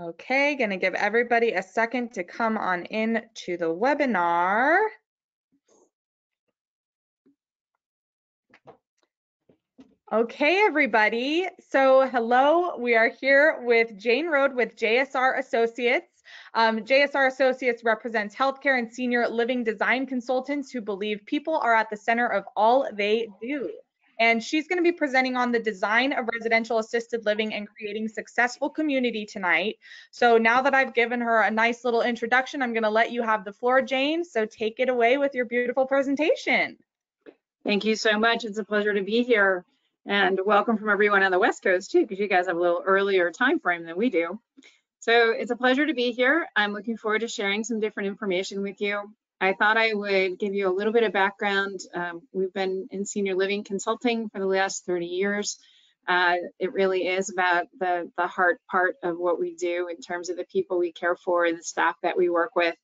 Okay, gonna give everybody a second to come on in to the webinar. Okay, everybody. So hello, we are here with Jane Rohde with JSR Associates. Um, JSR Associates represents healthcare and senior living design consultants who believe people are at the center of all they do. And she's going to be presenting on the design of residential assisted living and creating successful community tonight. So now that I've given her a nice little introduction, I'm going to let you have the floor, Jane. So take it away with your beautiful presentation. Thank you so much. It's a pleasure to be here. And welcome from everyone on the West Coast too, because you guys have a little earlier time frame than we do. So it's a pleasure to be here. I'm looking forward to sharing some different information with you. I thought I would give you a little bit of background. Um, we've been in senior living consulting for the last 30 years. Uh, it really is about the, the heart part of what we do in terms of the people we care for and the staff that we work with.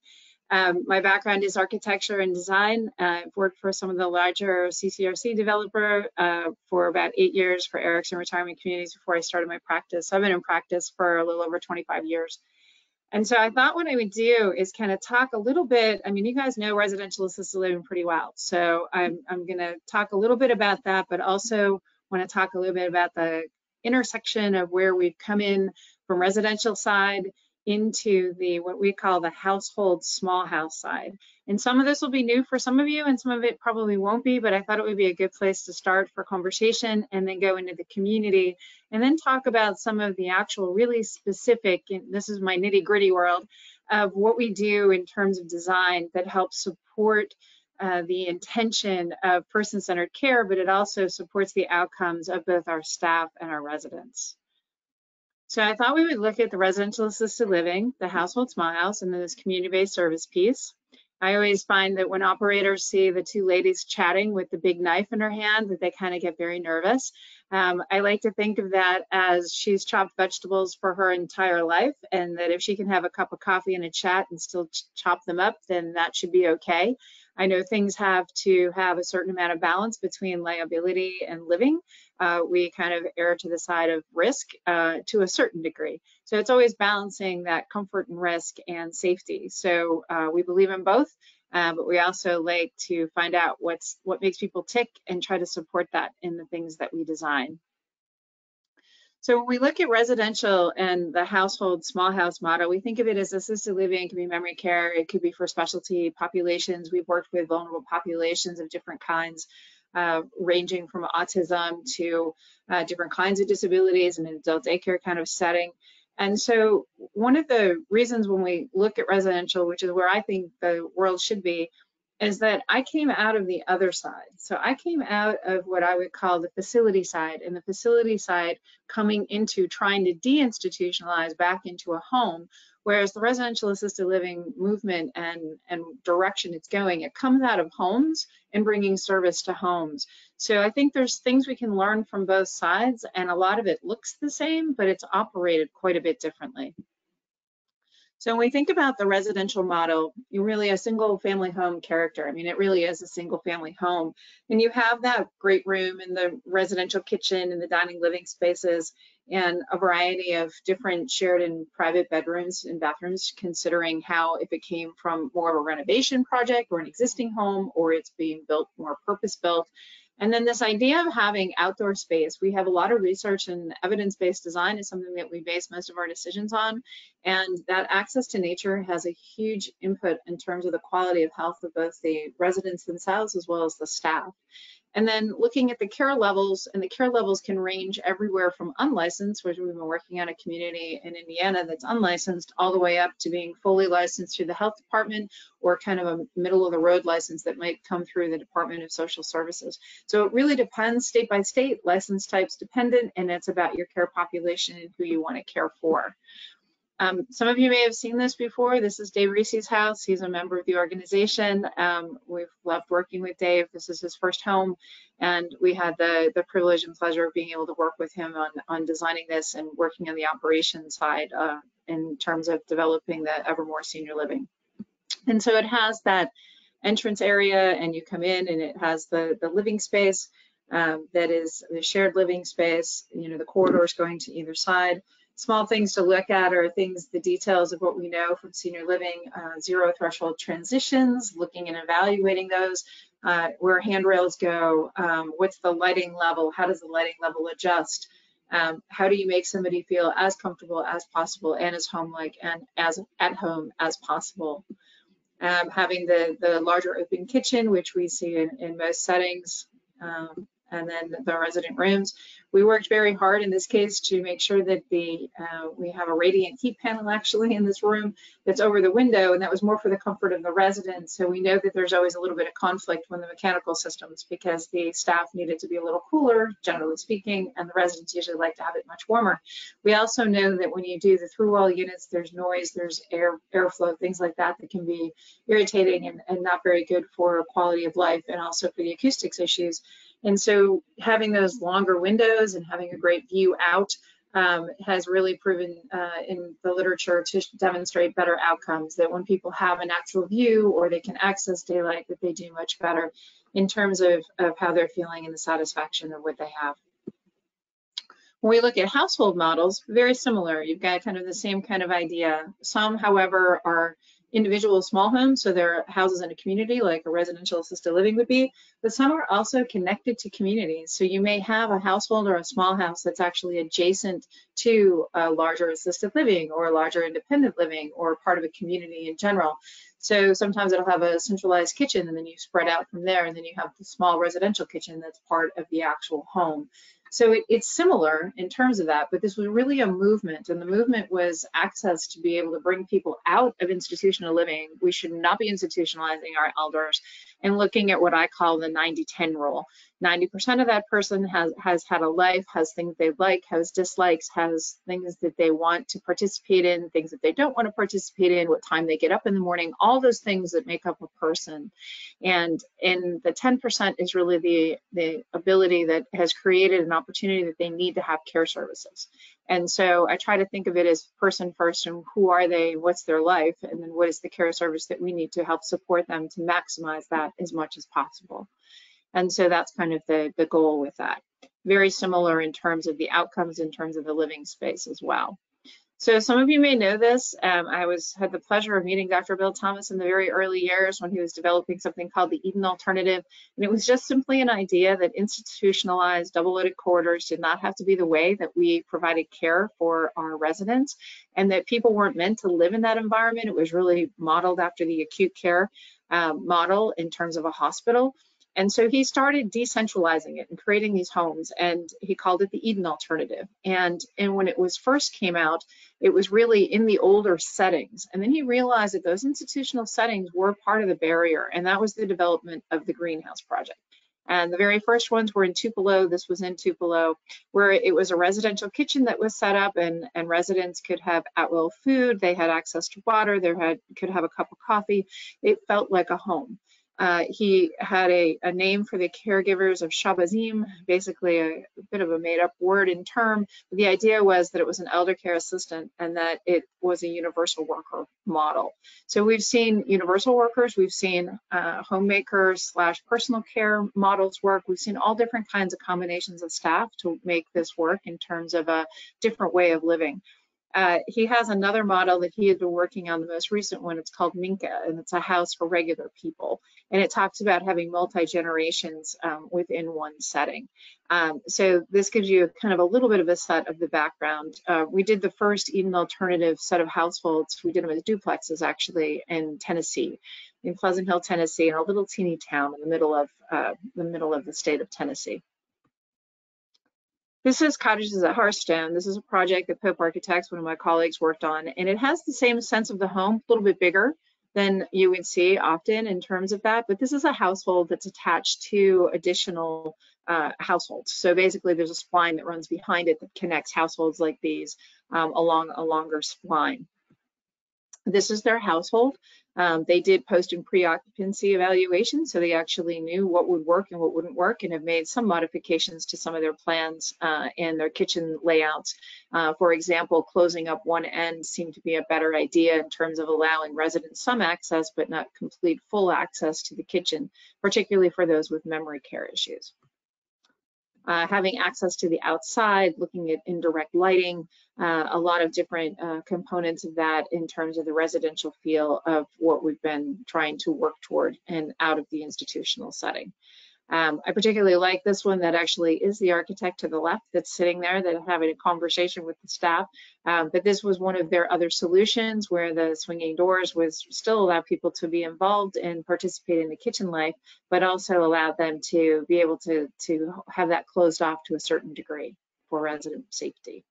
Um, my background is architecture and design. Uh, I've worked for some of the larger CCRC developer uh, for about eight years for Erickson Retirement Communities before I started my practice. So I've been in practice for a little over 25 years. And so I thought what I would do is kind of talk a little bit. I mean, you guys know residential assisted living pretty well. So I'm, I'm going to talk a little bit about that, but also want to talk a little bit about the intersection of where we've come in from residential side into the what we call the household small house side. And some of this will be new for some of you and some of it probably won't be, but I thought it would be a good place to start for conversation and then go into the community and then talk about some of the actual really specific, this is my nitty gritty world, of what we do in terms of design that helps support uh, the intention of person-centered care, but it also supports the outcomes of both our staff and our residents. So I thought we would look at the residential assisted living, the household house, and then this community-based service piece. I always find that when operators see the two ladies chatting with the big knife in her hand, that they kind of get very nervous. Um, I like to think of that as she's chopped vegetables for her entire life, and that if she can have a cup of coffee and a chat and still ch chop them up, then that should be okay. I know things have to have a certain amount of balance between liability and living. Uh, we kind of err to the side of risk uh, to a certain degree. So it's always balancing that comfort and risk and safety. So uh, we believe in both, uh, but we also like to find out what's what makes people tick and try to support that in the things that we design. So when we look at residential and the household small house model, we think of it as assisted living, it could be memory care, it could be for specialty populations. We've worked with vulnerable populations of different kinds, uh, ranging from autism to uh, different kinds of disabilities in an adult daycare kind of setting. And so one of the reasons when we look at residential, which is where I think the world should be, is that I came out of the other side. So I came out of what I would call the facility side and the facility side coming into trying to deinstitutionalize back into a home, whereas the residential assisted living movement and, and direction it's going, it comes out of homes and bringing service to homes. So I think there's things we can learn from both sides and a lot of it looks the same, but it's operated quite a bit differently. So when we think about the residential model, you're really a single family home character. I mean, it really is a single family home. And you have that great room and the residential kitchen and the dining living spaces and a variety of different shared and private bedrooms and bathrooms, considering how if it came from more of a renovation project or an existing home or it's being built more purpose built. And then this idea of having outdoor space, we have a lot of research and evidence-based design is something that we base most of our decisions on. And that access to nature has a huge input in terms of the quality of health of both the residents themselves as well as the staff. And then looking at the care levels, and the care levels can range everywhere from unlicensed, which we've been working on a community in Indiana that's unlicensed, all the way up to being fully licensed through the health department or kind of a middle of the road license that might come through the Department of Social Services. So it really depends state by state, license types dependent, and it's about your care population and who you want to care for. Um, some of you may have seen this before. This is Dave Reese's house. He's a member of the organization. Um, we've loved working with Dave. This is his first home, and we had the, the privilege and pleasure of being able to work with him on, on designing this and working on the operations side uh, in terms of developing the Evermore Senior Living. And so it has that entrance area, and you come in, and it has the, the living space um, that is the shared living space, you know, the corridors going to either side small things to look at are things, the details of what we know from senior living, uh, zero threshold transitions, looking and evaluating those, uh, where handrails go, um, what's the lighting level, how does the lighting level adjust, um, how do you make somebody feel as comfortable as possible and as home-like and as at home as possible. Um, having the, the larger open kitchen, which we see in, in most settings, um, and then the resident rooms. We worked very hard in this case to make sure that the uh, we have a radiant heat panel actually in this room that's over the window, and that was more for the comfort of the residents. So we know that there's always a little bit of conflict when the mechanical systems because the staff needed to be a little cooler, generally speaking, and the residents usually like to have it much warmer. We also know that when you do the through wall units, there's noise, there's air airflow, things like that that can be irritating and, and not very good for quality of life and also for the acoustics issues. And so having those longer windows and having a great view out um, has really proven uh, in the literature to demonstrate better outcomes, that when people have a natural view or they can access daylight, that they do much better in terms of, of how they're feeling and the satisfaction of what they have. When we look at household models, very similar. You've got kind of the same kind of idea. Some, however, are individual small homes, so they're houses in a community like a residential assisted living would be, but some are also connected to communities. So you may have a household or a small house that's actually adjacent to a larger assisted living or a larger independent living or part of a community in general. So sometimes it'll have a centralized kitchen and then you spread out from there and then you have the small residential kitchen that's part of the actual home. So it, it's similar in terms of that, but this was really a movement, and the movement was access to be able to bring people out of institutional living. We should not be institutionalizing our elders and looking at what I call the 90-10 rule. 90% of that person has, has had a life, has things they like, has dislikes, has things that they want to participate in, things that they don't want to participate in, what time they get up in the morning, all those things that make up a person. And in the 10% is really the, the ability that has created an opportunity that they need to have care services. And so I try to think of it as person first and who are they, what's their life, and then what is the care service that we need to help support them to maximize that as much as possible. And so that's kind of the, the goal with that. Very similar in terms of the outcomes in terms of the living space as well. So some of you may know this. Um, I was had the pleasure of meeting Dr. Bill Thomas in the very early years when he was developing something called the Eden Alternative. And it was just simply an idea that institutionalized double-loaded corridors did not have to be the way that we provided care for our residents and that people weren't meant to live in that environment. It was really modeled after the acute care um, model in terms of a hospital. And so he started decentralizing it and creating these homes and he called it the Eden alternative. And, and when it was first came out, it was really in the older settings. And then he realized that those institutional settings were part of the barrier and that was the development of the greenhouse project. And the very first ones were in Tupelo. This was in Tupelo, where it was a residential kitchen that was set up and, and residents could have at-will food. They had access to water. They had, could have a cup of coffee. It felt like a home. Uh, he had a, a, name for the caregivers of Shahbazim, basically a, a bit of a made-up word and term. The idea was that it was an elder care assistant and that it was a universal worker model. So we've seen universal workers, we've seen uh, homemakers slash personal care models work. We've seen all different kinds of combinations of staff to make this work in terms of a different way of living. Uh, he has another model that he has been working on, the most recent one, it's called Minka, and it's a house for regular people. And it talks about having multi-generations um, within one setting. Um, so this gives you kind of a little bit of a set of the background. Uh, we did the first Eden Alternative set of households. We did them as duplexes actually in Tennessee, in Pleasant Hill, Tennessee, in a little teeny town in the middle of uh, the middle of the state of Tennessee. This is Cottages at Hearthstone. This is a project that Pope Architects, one of my colleagues, worked on, and it has the same sense of the home, a little bit bigger than you would see often in terms of that, but this is a household that's attached to additional uh, households. So basically there's a spline that runs behind it that connects households like these um, along a longer spline. This is their household. Um, they did post and pre-occupancy evaluation, so they actually knew what would work and what wouldn't work and have made some modifications to some of their plans uh, and their kitchen layouts. Uh, for example, closing up one end seemed to be a better idea in terms of allowing residents some access, but not complete full access to the kitchen, particularly for those with memory care issues. Uh, having access to the outside, looking at indirect lighting, uh, a lot of different uh, components of that in terms of the residential feel of what we've been trying to work toward and out of the institutional setting. Um, I particularly like this one that actually is the architect to the left that's sitting there that having a conversation with the staff. Um, but this was one of their other solutions where the swinging doors was still allow people to be involved and participate in the kitchen life, but also allowed them to be able to, to have that closed off to a certain degree for resident safety.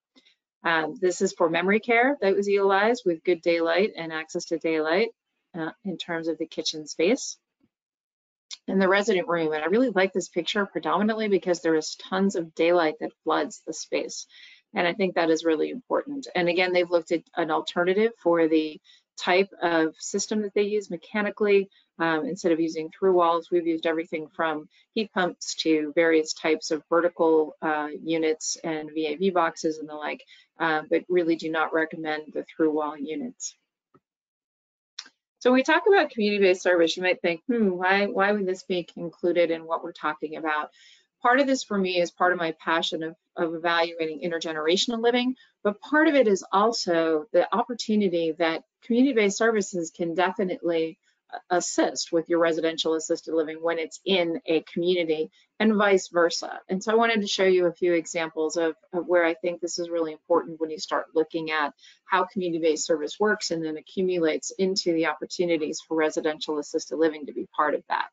Um, this is for memory care that was utilized with good daylight and access to daylight uh, in terms of the kitchen space in the resident room. And I really like this picture predominantly because there is tons of daylight that floods the space. And I think that is really important. And again, they've looked at an alternative for the type of system that they use mechanically. Um, instead of using through walls, we've used everything from heat pumps to various types of vertical uh, units and VAV boxes and the like, uh, but really do not recommend the through wall units. So when we talk about community-based service, you might think, hmm, why, why would this be included in what we're talking about? Part of this for me is part of my passion of, of evaluating intergenerational living, but part of it is also the opportunity that community-based services can definitely assist with your residential assisted living when it's in a community and vice versa. And so I wanted to show you a few examples of, of where I think this is really important when you start looking at how community-based service works and then accumulates into the opportunities for residential assisted living to be part of that.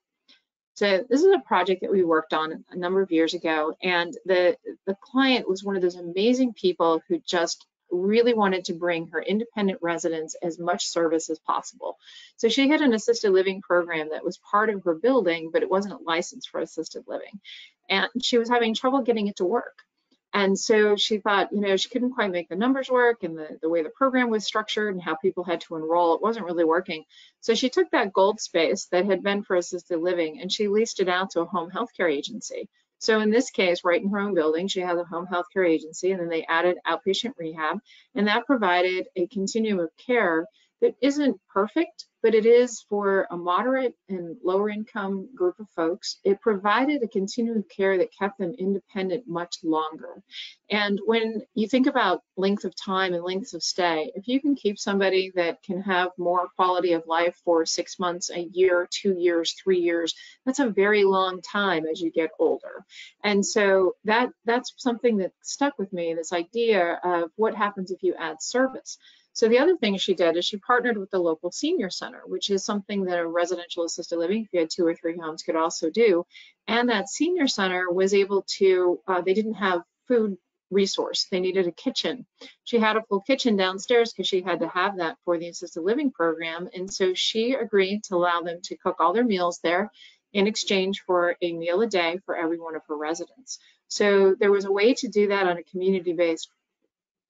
So this is a project that we worked on a number of years ago, and the, the client was one of those amazing people who just really wanted to bring her independent residents as much service as possible. So she had an assisted living program that was part of her building, but it wasn't licensed for assisted living. And she was having trouble getting it to work. And so she thought, you know, she couldn't quite make the numbers work and the, the way the program was structured and how people had to enroll, it wasn't really working. So she took that gold space that had been for assisted living and she leased it out to a home healthcare agency. So in this case, right in her own building, she has a home health care agency, and then they added outpatient rehab, and that provided a continuum of care that isn't perfect, but it is for a moderate and lower income group of folks. It provided a continuum of care that kept them independent much longer. And when you think about length of time and lengths of stay, if you can keep somebody that can have more quality of life for six months, a year, two years, three years, that's a very long time as you get older. And so that that's something that stuck with me, this idea of what happens if you add service. So the other thing she did is she partnered with the local senior center, which is something that a residential assisted living, if you had two or three homes, could also do. And that senior center was able to, uh, they didn't have food resource. They needed a kitchen. She had a full kitchen downstairs because she had to have that for the assisted living program. And so she agreed to allow them to cook all their meals there in exchange for a meal a day for every one of her residents. So there was a way to do that on a community-based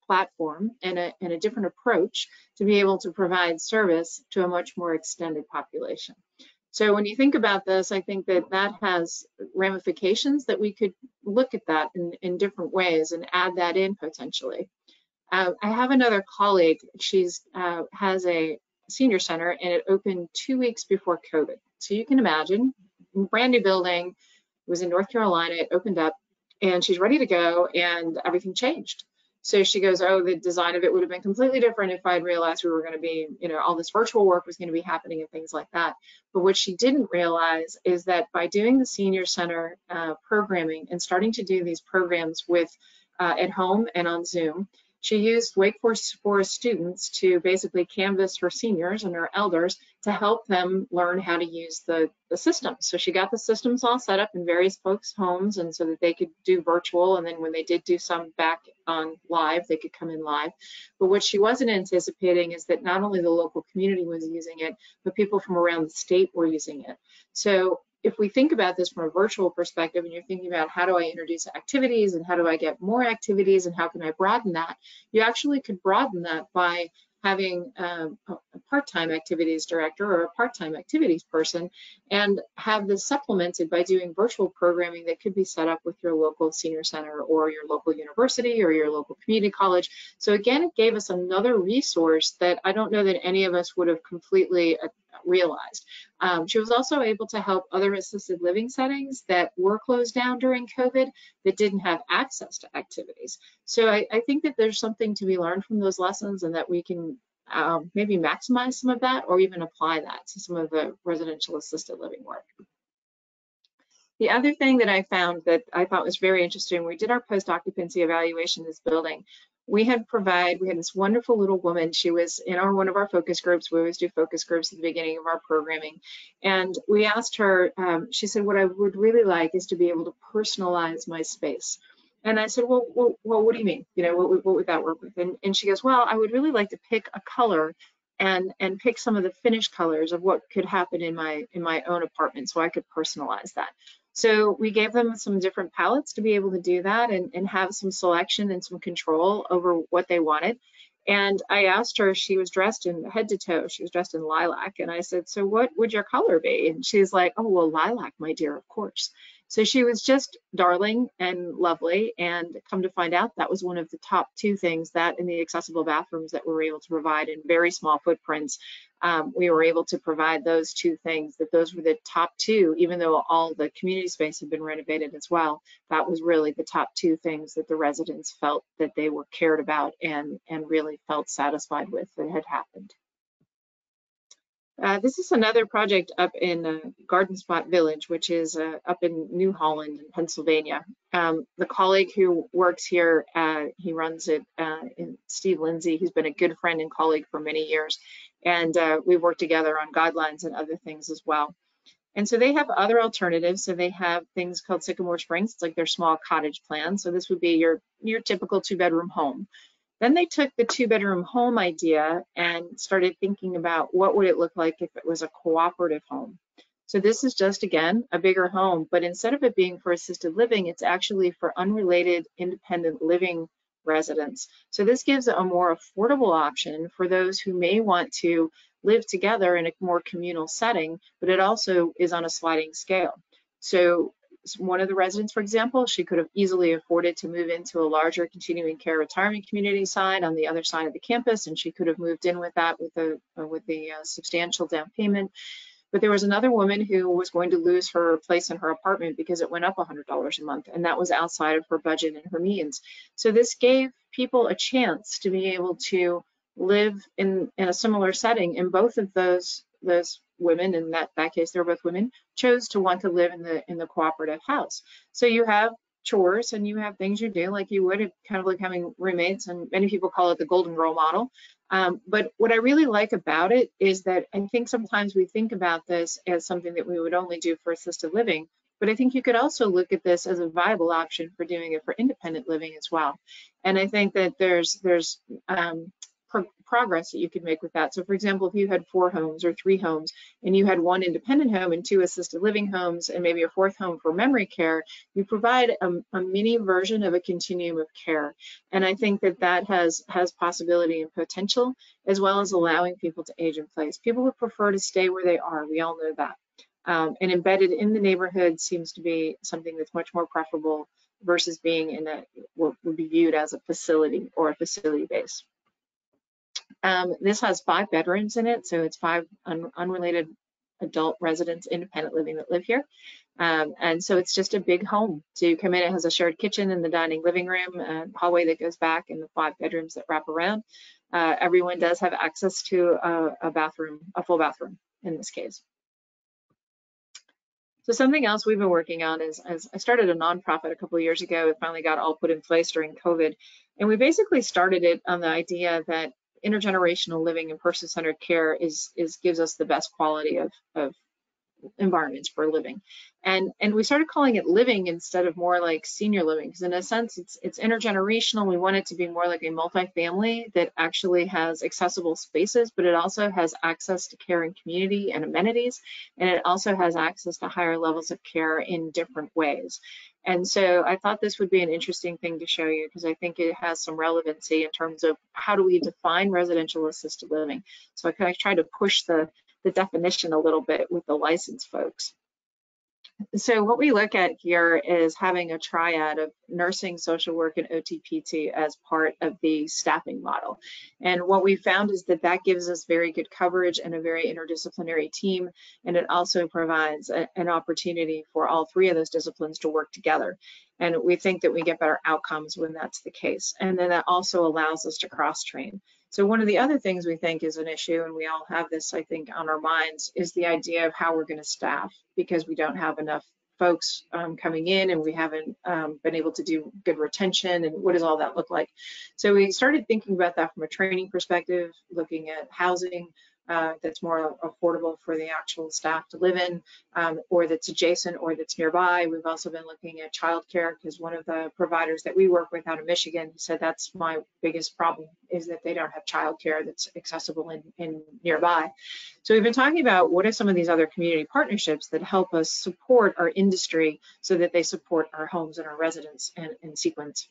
platform and a, and a different approach to be able to provide service to a much more extended population. So when you think about this, I think that that has ramifications that we could look at that in, in different ways and add that in potentially. Uh, I have another colleague, she's uh, has a senior center and it opened two weeks before COVID. So you can imagine, brand new building, was in North Carolina, it opened up and she's ready to go and everything changed. So she goes, oh, the design of it would have been completely different if I'd realized we were going to be, you know, all this virtual work was going to be happening and things like that. But what she didn't realize is that by doing the senior center uh, programming and starting to do these programs with uh, at home and on Zoom, she used Wake Forest students to basically canvas her seniors and her elders to help them learn how to use the, the system. So she got the systems all set up in various folks' homes and so that they could do virtual. And then when they did do some back on live, they could come in live. But what she wasn't anticipating is that not only the local community was using it, but people from around the state were using it. So if we think about this from a virtual perspective and you're thinking about how do I introduce activities and how do I get more activities and how can I broaden that, you actually could broaden that by having um, a part-time activities director or a part-time activities person and have this supplemented by doing virtual programming that could be set up with your local senior center or your local university or your local community college. So again, it gave us another resource that I don't know that any of us would have completely realized. Um, she was also able to help other assisted living settings that were closed down during COVID that didn't have access to activities. So I, I think that there's something to be learned from those lessons and that we can um, maybe maximize some of that or even apply that to some of the residential assisted living work. The other thing that I found that I thought was very interesting, we did our post-occupancy evaluation in this building. We had provide, we had this wonderful little woman. She was in our one of our focus groups. We always do focus groups at the beginning of our programming. And we asked her, um, she said, what I would really like is to be able to personalize my space. And I said, well, well, well what do you mean? You know, what, what would that work with? And, and she goes, well, I would really like to pick a color and and pick some of the finish colors of what could happen in my in my own apartment so I could personalize that. So we gave them some different palettes to be able to do that and, and have some selection and some control over what they wanted. And I asked her, she was dressed in head to toe, she was dressed in lilac. And I said, so what would your color be? And she's like, oh, well, lilac, my dear, of course. So she was just darling and lovely. And come to find out, that was one of the top two things that in the accessible bathrooms that we were able to provide in very small footprints. Um, we were able to provide those two things, that those were the top two, even though all the community space had been renovated as well. That was really the top two things that the residents felt that they were cared about and, and really felt satisfied with that had happened. Uh, this is another project up in uh, Garden Spot Village, which is uh, up in New Holland in Pennsylvania. Um, the colleague who works here, uh, he runs it, uh, Steve Lindsey. He's been a good friend and colleague for many years. And uh, we work together on guidelines and other things as well. And so they have other alternatives. So they have things called Sycamore Springs. It's like their small cottage plan. So this would be your, your typical two bedroom home. Then they took the two bedroom home idea and started thinking about what would it look like if it was a cooperative home. So this is just, again, a bigger home, but instead of it being for assisted living, it's actually for unrelated independent living residents. So this gives a more affordable option for those who may want to live together in a more communal setting, but it also is on a sliding scale. So one of the residents, for example, she could have easily afforded to move into a larger continuing care retirement community side on the other side of the campus, and she could have moved in with that with the uh, with the uh, substantial down payment. But there was another woman who was going to lose her place in her apartment because it went up $100 a month, and that was outside of her budget and her means. So this gave people a chance to be able to live in in a similar setting, in both of those those women, in that, that case they're both women, chose to want to live in the in the cooperative house. So you have chores and you have things you do like you would kind of like having roommates and many people call it the golden girl model um, but what i really like about it is that i think sometimes we think about this as something that we would only do for assisted living but i think you could also look at this as a viable option for doing it for independent living as well and i think that there's there's um, progress that you could make with that. So for example, if you had four homes or three homes and you had one independent home and two assisted living homes and maybe a fourth home for memory care, you provide a, a mini version of a continuum of care. And I think that that has, has possibility and potential as well as allowing people to age in place. People would prefer to stay where they are. We all know that. Um, and embedded in the neighborhood seems to be something that's much more preferable versus being in a what would be viewed as a facility or a facility base. Um, this has five bedrooms in it, so it's five un unrelated adult residents, independent living that live here. Um, and so it's just a big home. So you come in, it has a shared kitchen and the dining living room, a hallway that goes back, and the five bedrooms that wrap around. Uh, everyone does have access to a, a bathroom, a full bathroom in this case. So something else we've been working on is, is I started a nonprofit a couple years ago. It finally got all put in place during COVID. And we basically started it on the idea that intergenerational living and person-centered care is is gives us the best quality of of environments for living. And and we started calling it living instead of more like senior living because in a sense it's it's intergenerational. We want it to be more like a multi-family that actually has accessible spaces but it also has access to care and community and amenities and it also has access to higher levels of care in different ways and so I thought this would be an interesting thing to show you because I think it has some relevancy in terms of how do we define residential assisted living. So I kind of tried to push the, the definition a little bit with the license folks. So what we look at here is having a triad of nursing, social work, and OTPT as part of the staffing model. And what we found is that that gives us very good coverage and a very interdisciplinary team. And it also provides a, an opportunity for all three of those disciplines to work together. And we think that we get better outcomes when that's the case. And then that also allows us to cross train. So one of the other things we think is an issue, and we all have this, I think, on our minds, is the idea of how we're going to staff because we don't have enough folks um, coming in and we haven't um, been able to do good retention and what does all that look like. So we started thinking about that from a training perspective, looking at housing, uh, that's more affordable for the actual staff to live in, um, or that's adjacent or that's nearby. We've also been looking at childcare because one of the providers that we work with out of Michigan said that's my biggest problem is that they don't have childcare that's accessible in, in nearby. So we've been talking about what are some of these other community partnerships that help us support our industry so that they support our homes and our residents in, in sequence.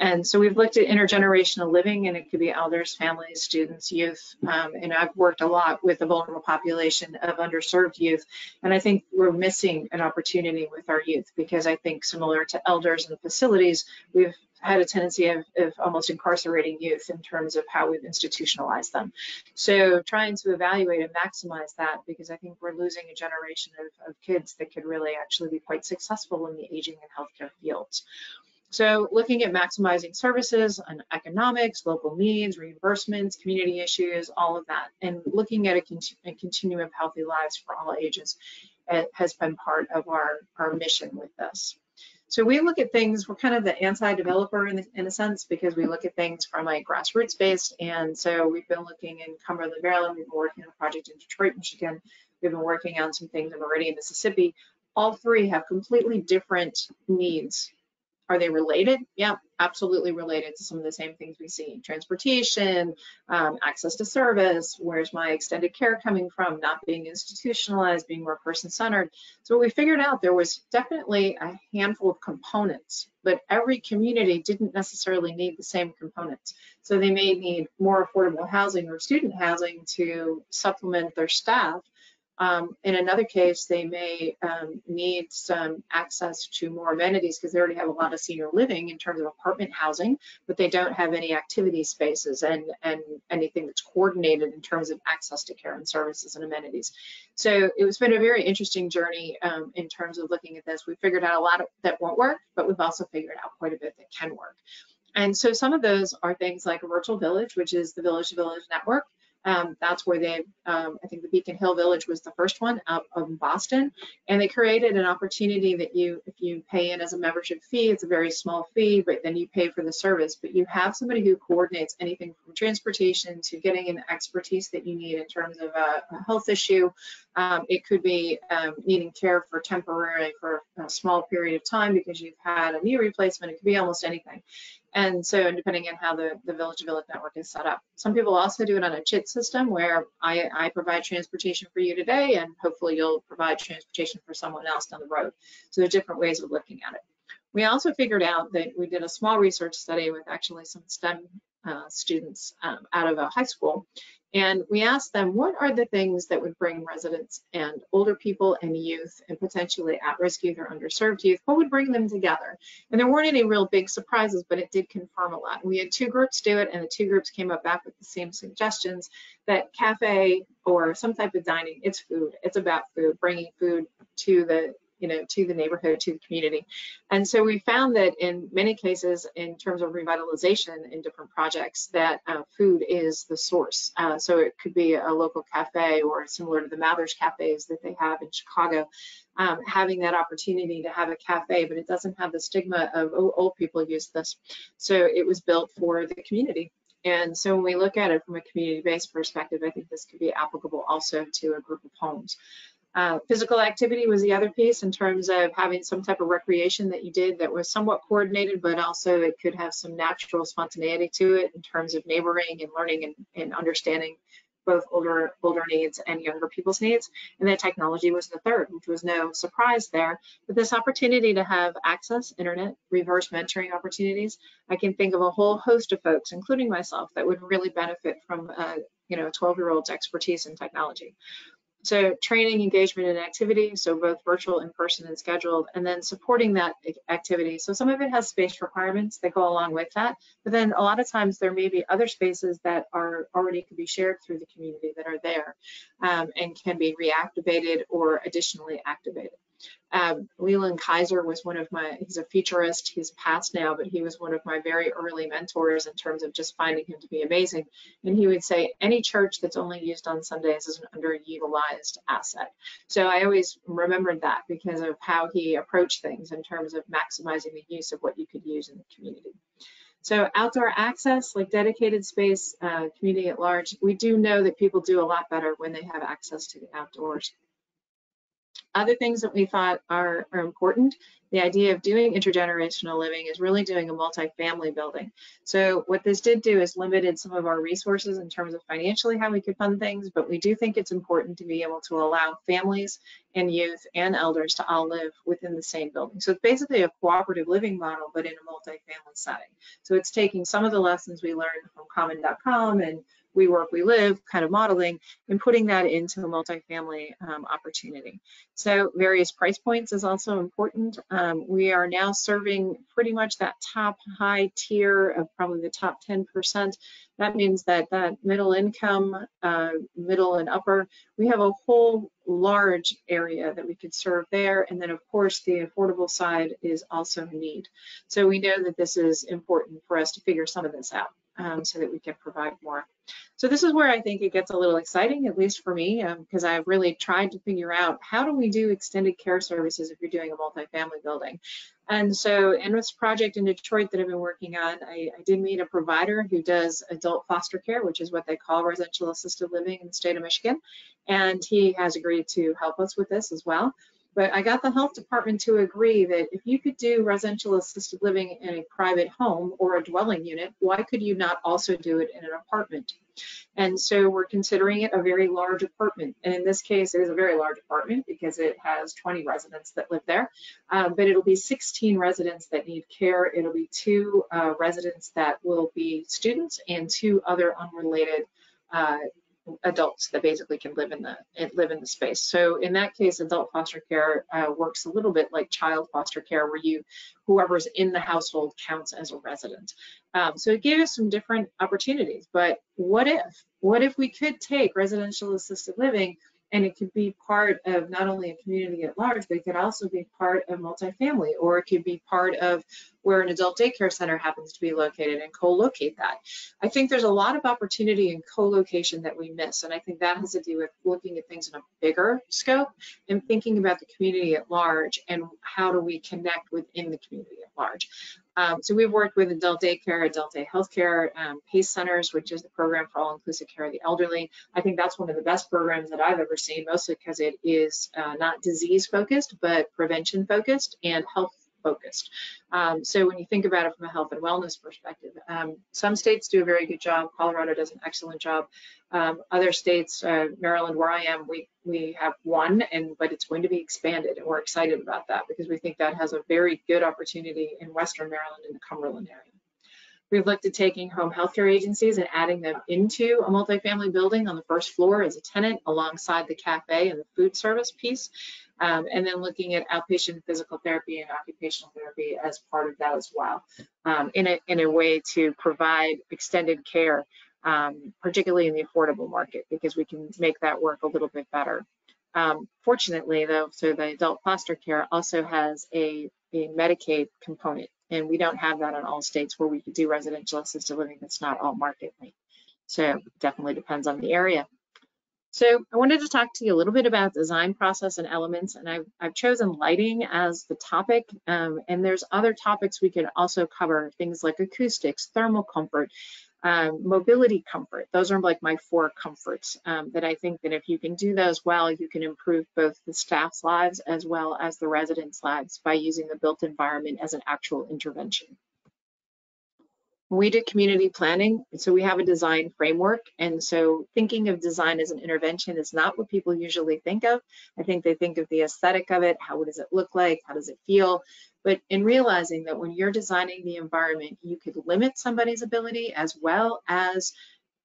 And so we've looked at intergenerational living and it could be elders, families, students, youth. Um, and I've worked a lot with the vulnerable population of underserved youth. And I think we're missing an opportunity with our youth because I think similar to elders and facilities, we've had a tendency of, of, almost incarcerating youth in terms of how we've institutionalized them. So trying to evaluate and maximize that because I think we're losing a generation of, of kids that could really actually be quite successful in the aging and healthcare fields. So looking at maximizing services and economics, local needs, reimbursements, community issues, all of that, and looking at a, a continuum of healthy lives for all ages uh, has been part of our, our mission with this. So we look at things, we're kind of the anti-developer in, in, a sense because we look at things from a grassroots based. And so we've been looking in Cumberland, Maryland, we've been working on a project in Detroit, Michigan. We've been working on some things already in Meridian, Mississippi. All three have completely different needs are they related? Yeah, absolutely related to some of the same things we see. Transportation, um, access to service, where's my extended care coming from, not being institutionalized, being more person-centered. So we figured out there was definitely a handful of components, but every community didn't necessarily need the same components. So they may need more affordable housing or student housing to supplement their staff, um, in another case, they may um, need some access to more amenities because they already have a lot of senior living in terms of apartment housing, but they don't have any activity spaces and, and anything that's coordinated in terms of access to care and services and amenities. So it's been a very interesting journey um, in terms of looking at this. We figured out a lot of, that won't work, but we've also figured out quite a bit that can work. And so some of those are things like a virtual village, which is the Village to Village Network. Um, that's where they, um, I think the Beacon Hill Village was the first one out of Boston. And they created an opportunity that you, if you pay in as a membership fee, it's a very small fee, but then you pay for the service. But you have somebody who coordinates anything from transportation to getting an expertise that you need in terms of a, a health issue. Um, it could be um, needing care for temporary, for a small period of time because you've had a knee replacement. It could be almost anything. And so depending on how the, the village village network is set up. Some people also do it on a chit system where I, I provide transportation for you today and hopefully you'll provide transportation for someone else down the road. So there's different ways of looking at it. We also figured out that we did a small research study with actually some STEM uh, students um, out of a high school and we asked them, what are the things that would bring residents and older people and youth and potentially at-risk youth or underserved youth, what would bring them together? And there weren't any real big surprises, but it did confirm a lot. We had two groups do it and the two groups came up back with the same suggestions that cafe or some type of dining, it's food, it's about food, bringing food to the you know, to the neighborhood, to the community. And so we found that in many cases, in terms of revitalization in different projects, that uh, food is the source. Uh, so it could be a local cafe or similar to the Mathers cafes that they have in Chicago, um, having that opportunity to have a cafe, but it doesn't have the stigma of, oh, old people use this. So it was built for the community. And so when we look at it from a community-based perspective, I think this could be applicable also to a group of homes. Uh, physical activity was the other piece in terms of having some type of recreation that you did that was somewhat coordinated, but also it could have some natural spontaneity to it in terms of neighboring and learning and, and understanding both older older needs and younger people's needs. And then technology was the third, which was no surprise there. But this opportunity to have access, internet, reverse mentoring opportunities, I can think of a whole host of folks, including myself, that would really benefit from uh, you know, a 12-year-old's expertise in technology. So training, engagement, and activity, so both virtual, in-person, and scheduled, and then supporting that activity. So some of it has space requirements that go along with that, but then a lot of times there may be other spaces that are already could be shared through the community that are there um, and can be reactivated or additionally activated. Um, Leland Kaiser was one of my, he's a futurist, he's passed now, but he was one of my very early mentors in terms of just finding him to be amazing. And he would say, any church that's only used on Sundays is an underutilized asset. So I always remembered that because of how he approached things in terms of maximizing the use of what you could use in the community. So outdoor access, like dedicated space, uh, community at large, we do know that people do a lot better when they have access to the outdoors. Other things that we thought are, are important, the idea of doing intergenerational living is really doing a multi-family building. So what this did do is limited some of our resources in terms of financially how we could fund things, but we do think it's important to be able to allow families and youth and elders to all live within the same building. So it's basically a cooperative living model, but in a multi-family setting. So it's taking some of the lessons we learned from common.com and WeWork, we live kind of modeling and putting that into a multifamily um, opportunity. So various price points is also important. Um, we are now serving pretty much that top high tier of probably the top 10%. That means that that middle income, uh, middle and upper, we have a whole large area that we could serve there. And then of course the affordable side is also need. So we know that this is important for us to figure some of this out um, so that we can provide more. So this is where I think it gets a little exciting, at least for me, because um, I've really tried to figure out how do we do extended care services if you're doing a multifamily building. And so in this project in Detroit that I've been working on, I, I, did meet a provider who does adult foster care, which is what they call residential assisted living in the state of Michigan. And he has agreed to help us with this as well. But I got the health department to agree that if you could do residential assisted living in a private home or a dwelling unit, why could you not also do it in an apartment? And so we're considering it a very large apartment. And in this case, it is a very large apartment because it has 20 residents that live there. Um, but it'll be 16 residents that need care. It'll be two uh, residents that will be students and two other unrelated uh, adults that basically can live in the live in the space. So in that case, adult foster care uh, works a little bit like child foster care, where you whoever's in the household counts as a resident. Um, so it gave us some different opportunities. But what if? What if we could take residential assisted living and it could be part of not only a community at large, but it could also be part of multifamily, or it could be part of where an adult daycare center happens to be located and co-locate that. I think there's a lot of opportunity in co-location that we miss, and I think that has to do with looking at things in a bigger scope and thinking about the community at large and how do we connect within the community at large. Um, so we've worked with adult daycare, adult day healthcare, um, PACE centers, which is the program for all-inclusive care of the elderly. I think that's one of the best programs that I've ever seen, mostly because it is uh, not disease focused, but prevention focused and health focused. Um, so when you think about it from a health and wellness perspective, um, some states do a very good job. Colorado does an excellent job. Um, other states, uh, Maryland, where I am, we we have one, and but it's going to be expanded, and we're excited about that because we think that has a very good opportunity in Western Maryland and the Cumberland area. We've looked at taking home healthcare agencies and adding them into a multifamily building on the first floor as a tenant alongside the cafe and the food service piece. Um, and then looking at outpatient physical therapy and occupational therapy as part of that as well, um, in, a, in a way to provide extended care, um, particularly in the affordable market, because we can make that work a little bit better. Um, fortunately, though, so the adult foster care also has a, a Medicaid component, and we don't have that in all states where we could do residential assisted living that's not all market rate. So definitely depends on the area. So I wanted to talk to you a little bit about design process and elements, and I've, I've chosen lighting as the topic, um, and there's other topics we could also cover, things like acoustics, thermal comfort, um, mobility comfort. Those are like my four comforts um, that I think that if you can do those well, you can improve both the staff's lives as well as the residents' lives by using the built environment as an actual intervention we do community planning, so we have a design framework. And so thinking of design as an intervention is not what people usually think of. I think they think of the aesthetic of it, how does it look like, how does it feel? But in realizing that when you're designing the environment, you could limit somebody's ability as well as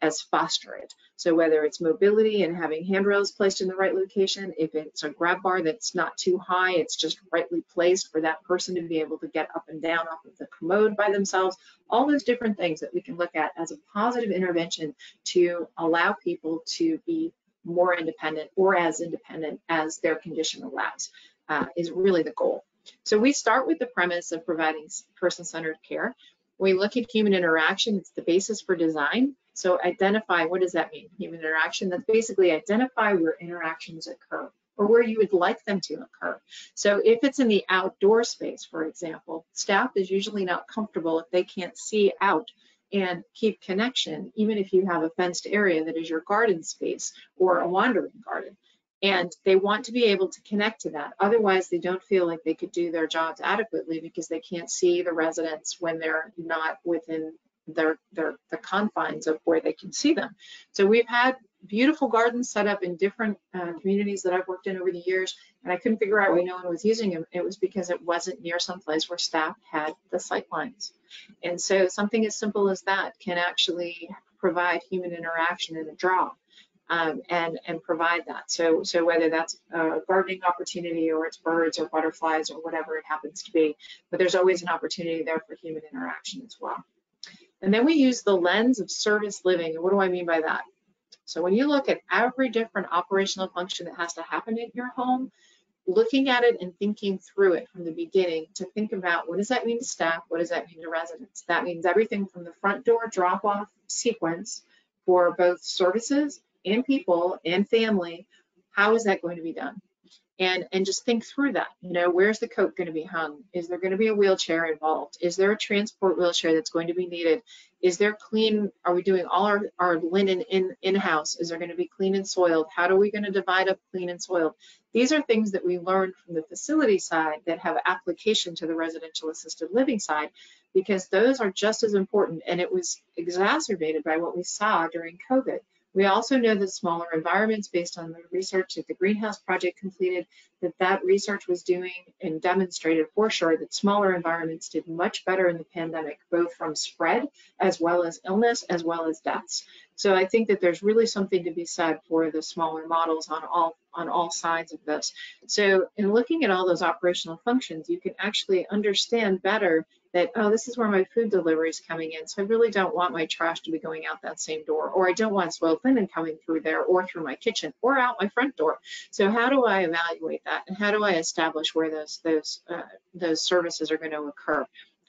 as foster it. So whether it's mobility and having handrails placed in the right location, if it's a grab bar that's not too high, it's just rightly placed for that person to be able to get up and down off of the commode by themselves, all those different things that we can look at as a positive intervention to allow people to be more independent or as independent as their condition allows uh, is really the goal. So we start with the premise of providing person-centered care. We look at human interaction, it's the basis for design. So identify, what does that mean? Human interaction, that's basically identify where interactions occur or where you would like them to occur. So if it's in the outdoor space, for example, staff is usually not comfortable if they can't see out and keep connection, even if you have a fenced area that is your garden space or a wandering garden. And they want to be able to connect to that. Otherwise, they don't feel like they could do their jobs adequately because they can't see the residents when they're not within their, their the confines of where they can see them. So we've had beautiful gardens set up in different uh, communities that I've worked in over the years, and I couldn't figure out why no one was using them. It was because it wasn't near some place where staff had the sight lines. And so something as simple as that can actually provide human interaction in a draw. Um, and and provide that. So so whether that's a gardening opportunity or it's birds or butterflies or whatever it happens to be, but there's always an opportunity there for human interaction as well. And then we use the lens of service living. And what do I mean by that? So when you look at every different operational function that has to happen in your home, looking at it and thinking through it from the beginning to think about what does that mean to staff? What does that mean to residents? That means everything from the front door drop off sequence for both services and people and family. How is that going to be done? and and just think through that you know where's the coat going to be hung? Is there going to be a wheelchair involved? Is there a transport wheelchair that's going to be needed? Is there clean are we doing all our, our linen in in-house? Is there going to be clean and soiled? How are we going to divide up clean and soiled? These are things that we learned from the facility side that have application to the residential assisted living side because those are just as important and it was exacerbated by what we saw during covid we also know that smaller environments, based on the research that the Green House Project completed, that that research was doing and demonstrated for sure that smaller environments did much better in the pandemic, both from spread as well as illness, as well as deaths. So I think that there's really something to be said for the smaller models on all on all sides of this. So in looking at all those operational functions, you can actually understand better that, oh, this is where my food delivery is coming in. So I really don't want my trash to be going out that same door, or I don't want soiled linen coming through there or through my kitchen or out my front door. So how do I evaluate that? And how do I establish where those, those, uh, those services are going to occur?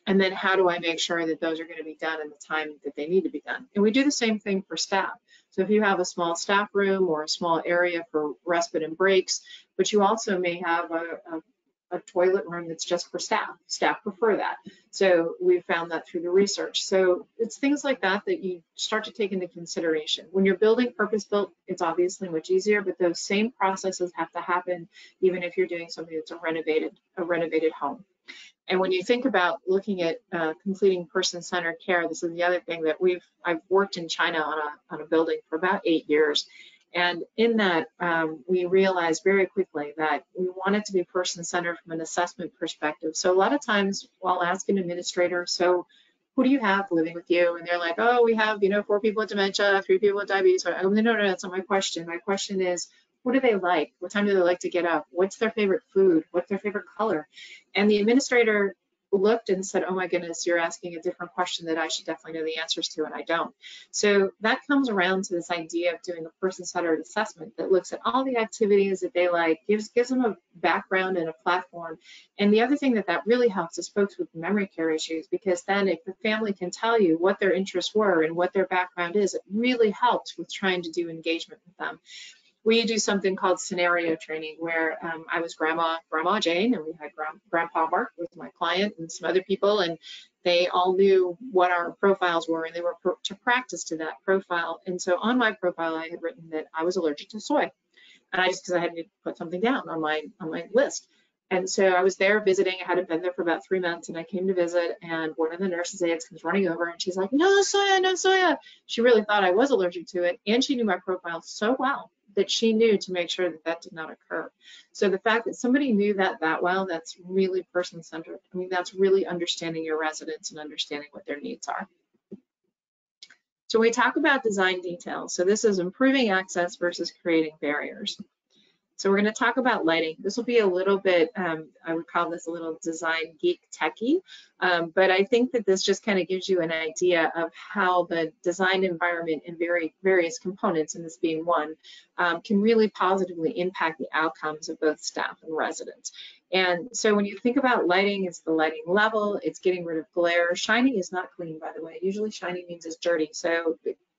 And then how do I make sure that those are going to be done in the time that they need to be done? And we do the same thing for staff. So if you have a small staff room or a small area for respite and breaks, but you also may have a, a a toilet room that's just for staff. Staff prefer that. So we've found that through the research. So it's things like that that you start to take into consideration. When you're building purpose built, it's obviously much easier, but those same processes have to happen even if you're doing something that's a renovated, a renovated home. And when you think about looking at uh, completing person-centered care, this is the other thing that we've, I've worked in China on a, on a building for about eight years. And in that, um, we realized very quickly that we wanted to be person-centered from an assessment perspective. So a lot of times while asking administrators, so who do you have living with you? And they're like, oh, we have, you know, four people with dementia, three people with diabetes. I go, no, no, no, that's not my question. My question is, what do they like? What time do they like to get up? What's their favorite food? What's their favorite color? And the administrator looked and said, oh my goodness, you're asking a different question that I should definitely know the answers to, and I don't. So that comes around to this idea of doing a person-centered assessment that looks at all the activities that they like, gives, gives them a background and a platform. And the other thing that that really helps is folks with memory care issues, because then if the family can tell you what their interests were and what their background is, it really helps with trying to do engagement with them we do something called scenario training where um, I was grandma, grandma Jane, and we had grand, grandpa Mark with my client and some other people, and they all knew what our profiles were and they were to practice to that profile. And so on my profile, I had written that I was allergic to soy. And I just, cause I had to put something down on my, on my list. And so I was there visiting. I hadn't been there for about three months, and I came to visit. And one of the nurses aides comes running over, and she's like, "No soya, no soya." She really thought I was allergic to it, and she knew my profile so well that she knew to make sure that that did not occur. So the fact that somebody knew that that well, that's really person-centered. I mean, that's really understanding your residents and understanding what their needs are. So we talk about design details. So this is improving access versus creating barriers. So we're going to talk about lighting. This will be a little bit, um, I would call this a little design geek techie, um, but I think that this just kind of gives you an idea of how the design environment and very various components, and this being one, um, can really positively impact the outcomes of both staff and residents. And so when you think about lighting, it's the lighting level, it's getting rid of glare. Shiny is not clean, by the way. Usually shiny means it's dirty. So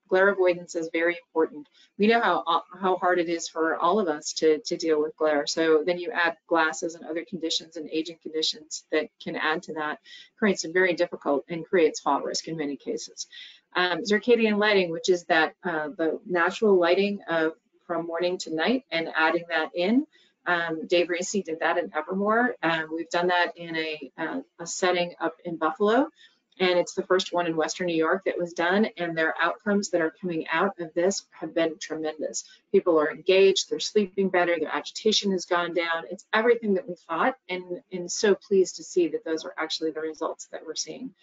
glare avoidance is very important. We know how how hard it is for all of us to, to deal with glare. So then you add glasses and other conditions and aging conditions that can add to that, creates it very difficult and creates fall risk in many cases. Um, circadian lighting, which is that uh, the natural lighting of from morning to night and adding that in. Um, Dave Racy did that in Evermore. Um, we've done that in a, uh, a setting up in Buffalo and it's the first one in Western New York that was done, and their outcomes that are coming out of this have been tremendous. People are engaged, they're sleeping better, their agitation has gone down. It's everything that we thought, and, and so pleased to see that those are actually the results that we're seeing.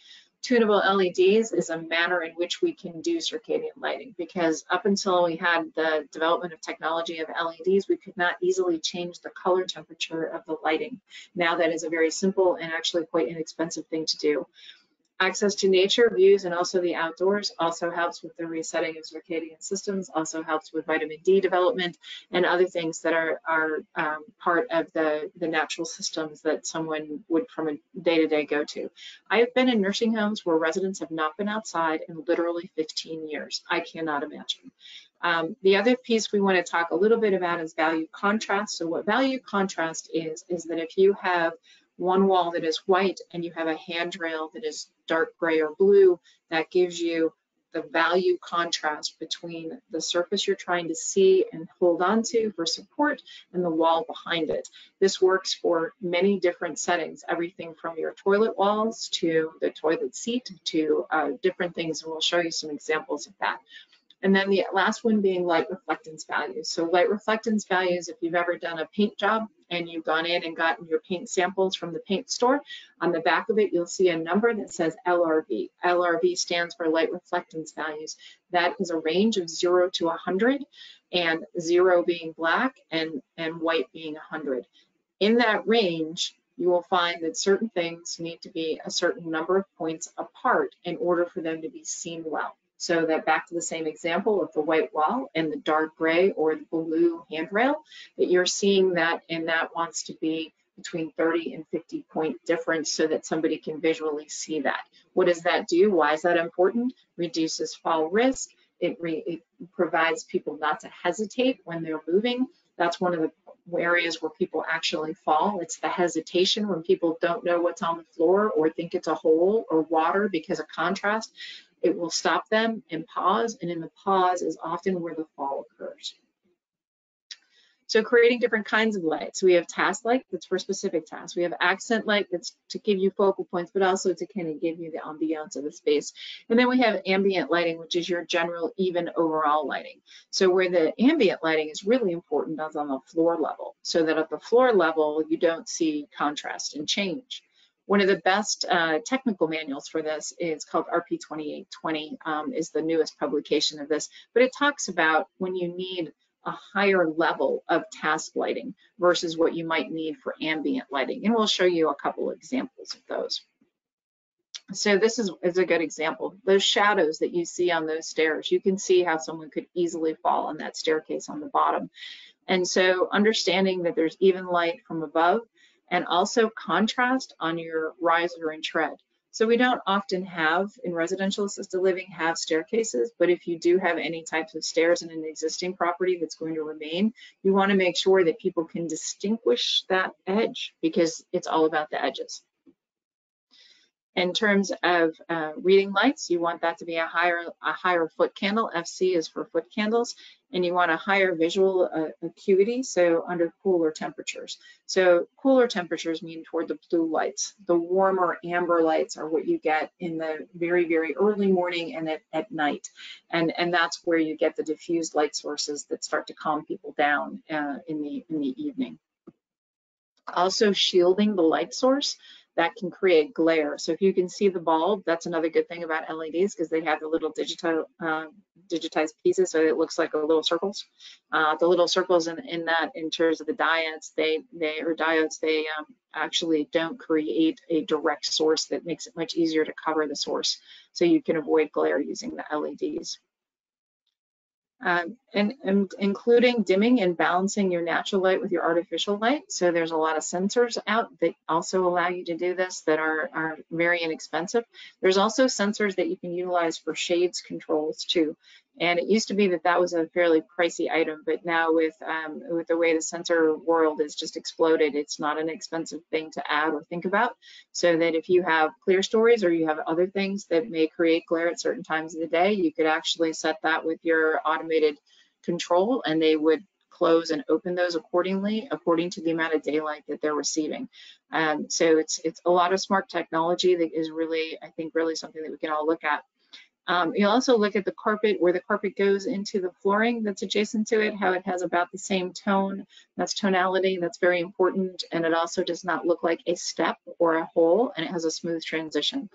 Tunable LEDs is a manner in which we can do circadian lighting because up until we had the development of technology of LEDs, we could not easily change the color temperature of the lighting. Now that is a very simple and actually quite inexpensive thing to do. Access to nature, views, and also the outdoors also helps with the resetting of circadian systems, also helps with vitamin D development and other things that are, are um, part of the, the natural systems that someone would from a day-to-day -day go to. I have been in nursing homes where residents have not been outside in literally 15 years. I cannot imagine. Um, the other piece we want to talk a little bit about is value contrast. So what value contrast is, is that if you have one wall that is white and you have a handrail that is dark gray or blue, that gives you the value contrast between the surface you're trying to see and hold on to for support and the wall behind it. This works for many different settings, everything from your toilet walls to the toilet seat to uh, different things, and we'll show you some examples of that. And then the last one being light reflectance values. So light reflectance values, if you've ever done a paint job and you've gone in and gotten your paint samples from the paint store, on the back of it, you'll see a number that says LRV. LRV stands for light reflectance values. That is a range of zero to 100 and zero being black and, and white being 100. In that range, you will find that certain things need to be a certain number of points apart in order for them to be seen well. So that back to the same example of the white wall and the dark gray or the blue handrail, that you're seeing that and that wants to be between 30 and 50 point difference so that somebody can visually see that. What does that do? Why is that important? Reduces fall risk. It, re, it provides people not to hesitate when they're moving. That's one of the areas where people actually fall. It's the hesitation when people don't know what's on the floor or think it's a hole or water because of contrast. It will stop them and pause, and in the pause is often where the fall occurs. So creating different kinds of lights. We have task light that's for specific tasks. We have accent light that's to give you focal points, but also to kind of give you the ambiance of the space. And then we have ambient lighting, which is your general even overall lighting. So where the ambient lighting is really important is on the floor level, so that at the floor level, you don't see contrast and change. One of the best uh, technical manuals for this is called RP2820, um, is the newest publication of this, but it talks about when you need a higher level of task lighting versus what you might need for ambient lighting. And we'll show you a couple examples of those. So this is, is a good example. Those shadows that you see on those stairs, you can see how someone could easily fall on that staircase on the bottom. And so understanding that there's even light from above and also contrast on your riser and tread. So we don't often have in residential assisted living have staircases, but if you do have any types of stairs in an existing property that's going to remain, you want to make sure that people can distinguish that edge because it's all about the edges. In terms of uh, reading lights, you want that to be a higher a higher foot candle. FC is for foot candles, and you want a higher visual uh, acuity, so under cooler temperatures. So cooler temperatures mean toward the blue lights. The warmer amber lights are what you get in the very, very early morning and at, at night. And, and that's where you get the diffused light sources that start to calm people down uh, in, the, in the evening. Also shielding the light source that can create glare. So if you can see the bulb, that's another good thing about LEDs because they have the little digital, uh, digitized pieces, so it looks like a little circles. Uh, the little circles in, in that, in terms of the diodes, they, they or diodes, they um, actually don't create a direct source that makes it much easier to cover the source. So you can avoid glare using the LEDs um, and, and, including dimming and balancing your natural light with your artificial light. So there's a lot of sensors out that also allow you to do this that are, are very inexpensive. There's also sensors that you can utilize for shades controls too. And it used to be that that was a fairly pricey item, but now with um, with the way the sensor world has just exploded, it's not an expensive thing to add or think about. So that if you have clerestories or you have other things that may create glare at certain times of the day, you could actually set that with your automated control and they would close and open those accordingly, according to the amount of daylight that they're receiving. Um, so it's it's a lot of smart technology that is really, I think, really something that we can all look at. Um, you also look at the carpet, where the carpet goes into the flooring that's adjacent to it, how it has about the same tone. That's tonality, that's very important. And it also does not look like a step or a hole, and it has a smooth transition.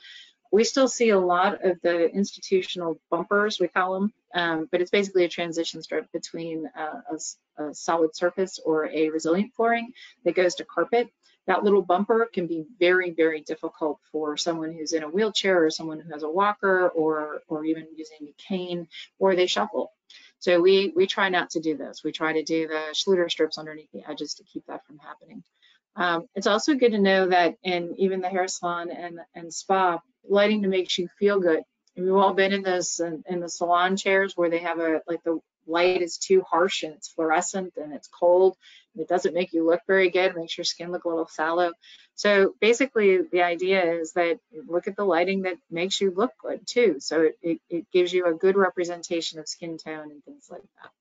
We still see a lot of the institutional bumpers, we call them, um, but it's basically a transition strip between uh, a, a solid surface or a resilient flooring that goes to carpet that little bumper can be very, very difficult for someone who's in a wheelchair or someone who has a walker or, or even using a cane or they shuffle. So we, we try not to do this. We try to do the Schluter strips underneath the edges to keep that from happening. Um, it's also good to know that in even the hair salon and, and spa, lighting to makes you feel good. We've all been in those in, in the salon chairs where they have a like the light is too harsh and it's fluorescent and it's cold it doesn't make you look very good, makes your skin look a little sallow. So basically the idea is that look at the lighting that makes you look good too. So it, it, it gives you a good representation of skin tone and things like that.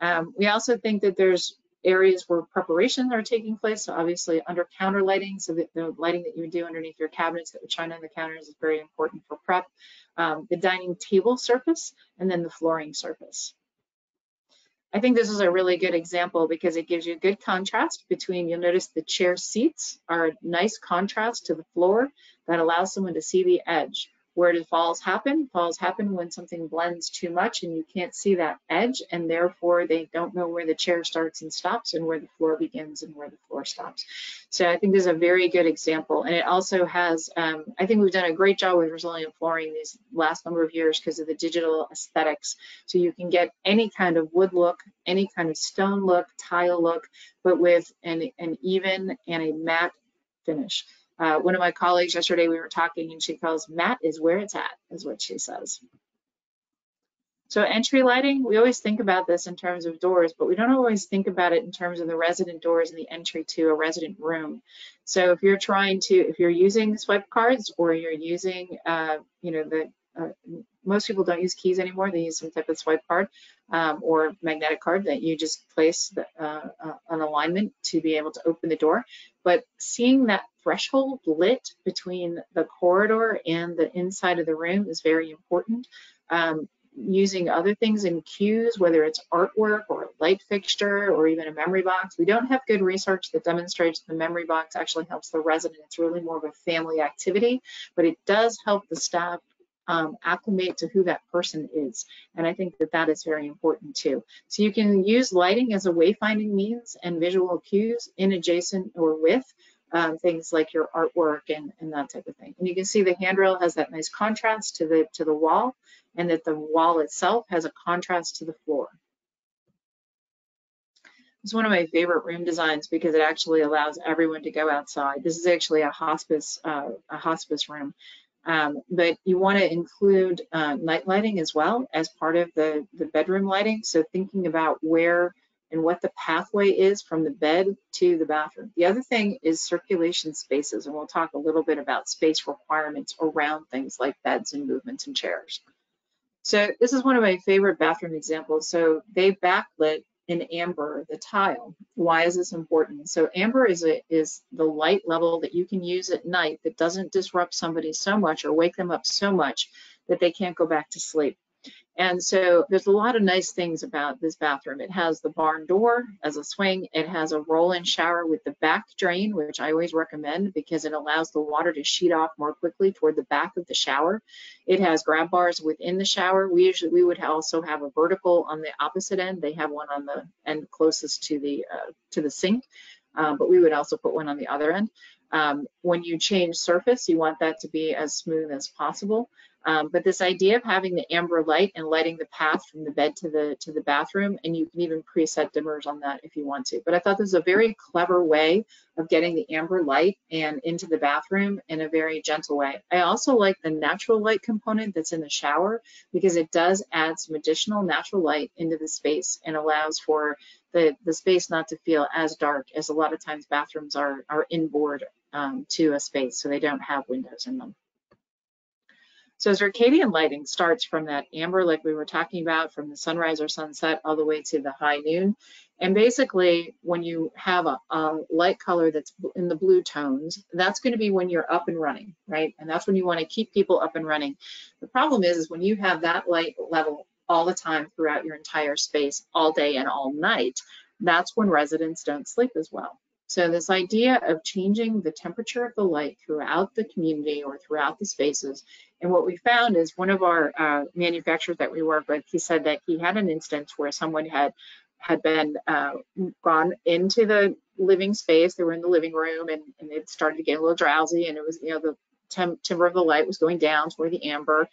Um, we also think that there's areas where preparations are taking place. So obviously under counter lighting, so that the lighting that you would do underneath your cabinets that would shine on the counters is very important for prep. Um, the dining table surface and then the flooring surface. I think this is a really good example because it gives you good contrast between, you'll notice the chair seats are a nice contrast to the floor that allows someone to see the edge. Where do falls happen? Falls happen when something blends too much and you can't see that edge and therefore they don't know where the chair starts and stops and where the floor begins and where the floor stops. So I think this is a very good example. And it also has, um, I think we've done a great job with resilient flooring these last number of years because of the digital aesthetics. So you can get any kind of wood look, any kind of stone look, tile look, but with an, an even and a matte finish. Uh, one of my colleagues yesterday, we were talking and she calls matte is where it's at, is what she says. So entry lighting, we always think about this in terms of doors, but we don't always think about it in terms of the resident doors and the entry to a resident room. So if you're trying to, if you're using swipe cards or you're using, uh, you know, the uh, most people don't use keys anymore. They use some type of swipe card um, or magnetic card that you just place the, uh, uh, an alignment to be able to open the door. But seeing that threshold lit between the corridor and the inside of the room is very important. Um, using other things in cues, whether it's artwork or a light fixture or even a memory box. We don't have good research that demonstrates the memory box actually helps the resident. It's really more of a family activity, but it does help the staff um, acclimate to who that person is. And I think that that is very important too. So you can use lighting as a wayfinding means and visual cues in adjacent or with um, things like your artwork and, and that type of thing. And you can see the handrail has that nice contrast to the, to the wall and that the wall itself has a contrast to the floor. It's one of my favorite room designs because it actually allows everyone to go outside. This is actually a hospice, uh, a hospice room. Um, but you want to include uh, night lighting as well as part of the, the bedroom lighting. So thinking about where and what the pathway is from the bed to the bathroom. The other thing is circulation spaces, and we'll talk a little bit about space requirements around things like beds and movements and chairs. So this is one of my favorite bathroom examples. So they backlit in amber the tile. Why is this important? So amber is a, is the light level that you can use at night that doesn't disrupt somebody so much or wake them up so much that they can't go back to sleep. And so there's a lot of nice things about this bathroom. It has the barn door as a swing. It has a roll-in shower with the back drain, which I always recommend because it allows the water to sheet off more quickly toward the back of the shower. It has grab bars within the shower. We usually we would also have a vertical on the opposite end. They have one on the end closest to the uh, to the sink, um, but we would also put one on the other end. Um, when you change surface, you want that to be as smooth as possible. Um, but this idea of having the amber light and lighting the path from the bed to the to the bathroom, and you can even preset dimmers on that if you want to. But I thought this was a very clever way of getting the amber light and into the bathroom in a very gentle way. I also like the natural light component that's in the shower because it does add some additional natural light into the space and allows for the, the space not to feel as dark as a lot of times bathrooms are, are inboard um, to a space, so they don't have windows in them. So circadian lighting starts from that amber, like we were talking about, from the sunrise or sunset all the way to the high noon. And basically, when you have a, a light color that's in the blue tones, that's going to be when you're up and running, right? And that's when you want to keep people up and running. The problem is, is when you have that light level all the time throughout your entire space, all day and all night, that's when residents don't sleep as well. So this idea of changing the temperature of the light throughout the community or throughout the spaces. And what we found is one of our uh, manufacturers that we work with, he said that he had an instance where someone had had been uh, gone into the living space. They were in the living room and, and it started to get a little drowsy and it was, you know, the temp timber of the light was going down toward the amber.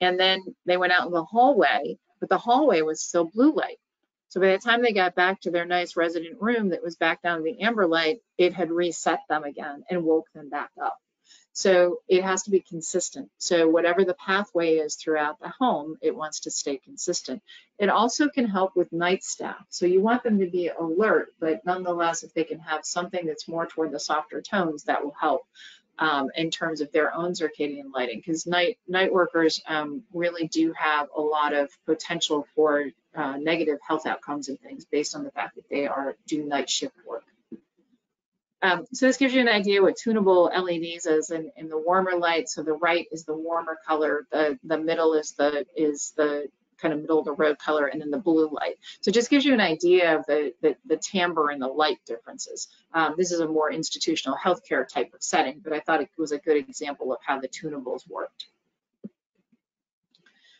And then they went out in the hallway, but the hallway was still blue light. So by the time they got back to their nice resident room that was back down to the amber light, it had reset them again and woke them back up. So it has to be consistent. So whatever the pathway is throughout the home, it wants to stay consistent. It also can help with night staff. So you want them to be alert, but nonetheless, if they can have something that's more toward the softer tones, that will help um, in terms of their own circadian lighting because night night workers um, really do have a lot of potential for uh, negative health outcomes and things based on the fact that they are do night shift work. Um, so this gives you an idea what tunable LEDs is in, in the warmer light. So the right is the warmer color, the the middle is the is the kind of middle of the road color and then the blue light. So it just gives you an idea of the, the, the timbre and the light differences. Um, this is a more institutional healthcare type of setting, but I thought it was a good example of how the tunables worked.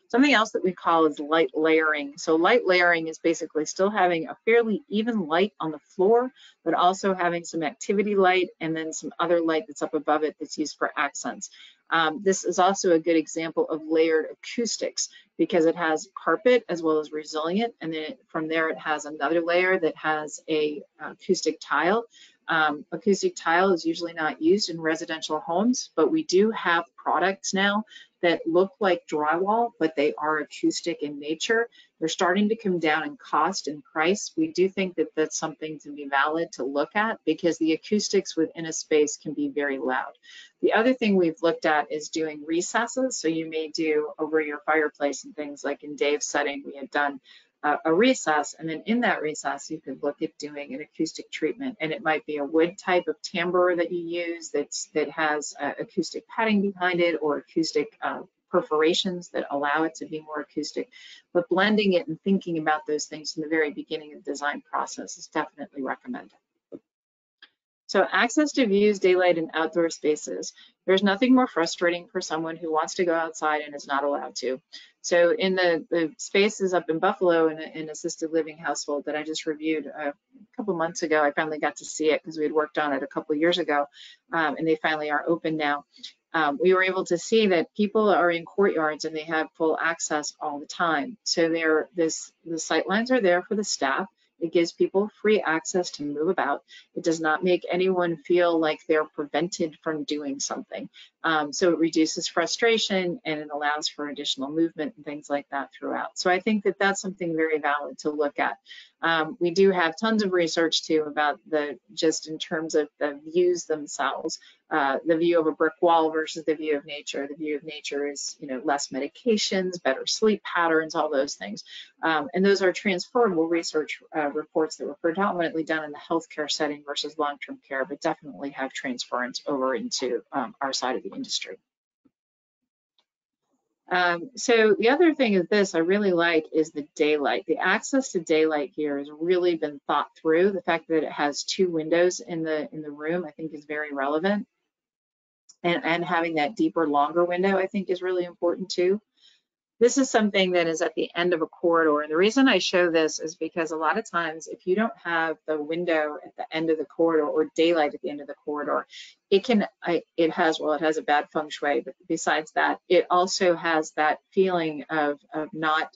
Something else that we call is light layering. So light layering is basically still having a fairly even light on the floor, but also having some activity light and then some other light that's up above it that's used for accents. Um, this is also a good example of layered acoustics because it has carpet as well as resilient. And then it, from there, it has another layer that has a uh, acoustic tile. Um, acoustic tile is usually not used in residential homes, but we do have products now that look like drywall, but they are acoustic in nature. They're starting to come down in cost and price. We do think that that's something to be valid to look at because the acoustics within a space can be very loud. The other thing we've looked at is doing recesses. So you may do over your fireplace and things like in Dave's setting, we had done a recess and then in that recess you could look at doing an acoustic treatment and it might be a wood type of timbre that you use that's that has uh, acoustic padding behind it or acoustic uh, perforations that allow it to be more acoustic but blending it and thinking about those things in the very beginning of the design process is definitely recommended. So access to views, daylight, and outdoor spaces. There's nothing more frustrating for someone who wants to go outside and is not allowed to. So in the, the spaces up in Buffalo in an assisted living household that I just reviewed a couple months ago, I finally got to see it because we had worked on it a couple years ago um, and they finally are open now. Um, we were able to see that people are in courtyards and they have full access all the time. So they're, this, the sight lines are there for the staff. It gives people free access to move about. It does not make anyone feel like they're prevented from doing something. Um, so it reduces frustration and it allows for additional movement and things like that throughout. So I think that that's something very valid to look at. Um, we do have tons of research too about the just in terms of the views themselves, uh, the view of a brick wall versus the view of nature. The view of nature is you know less medications, better sleep patterns, all those things, um, and those are transferable research uh, reports that were predominantly done in the healthcare setting versus long-term care, but definitely have transference over into um, our side of the industry. Um, so the other thing is this I really like is the daylight. The access to daylight here has really been thought through. The fact that it has two windows in the in the room I think is very relevant. And, and having that deeper, longer window I think is really important too. This is something that is at the end of a corridor. And the reason I show this is because a lot of times if you don't have the window at the end of the corridor or daylight at the end of the corridor, it can, I, it has, well, it has a bad feng shui, but besides that, it also has that feeling of, of not,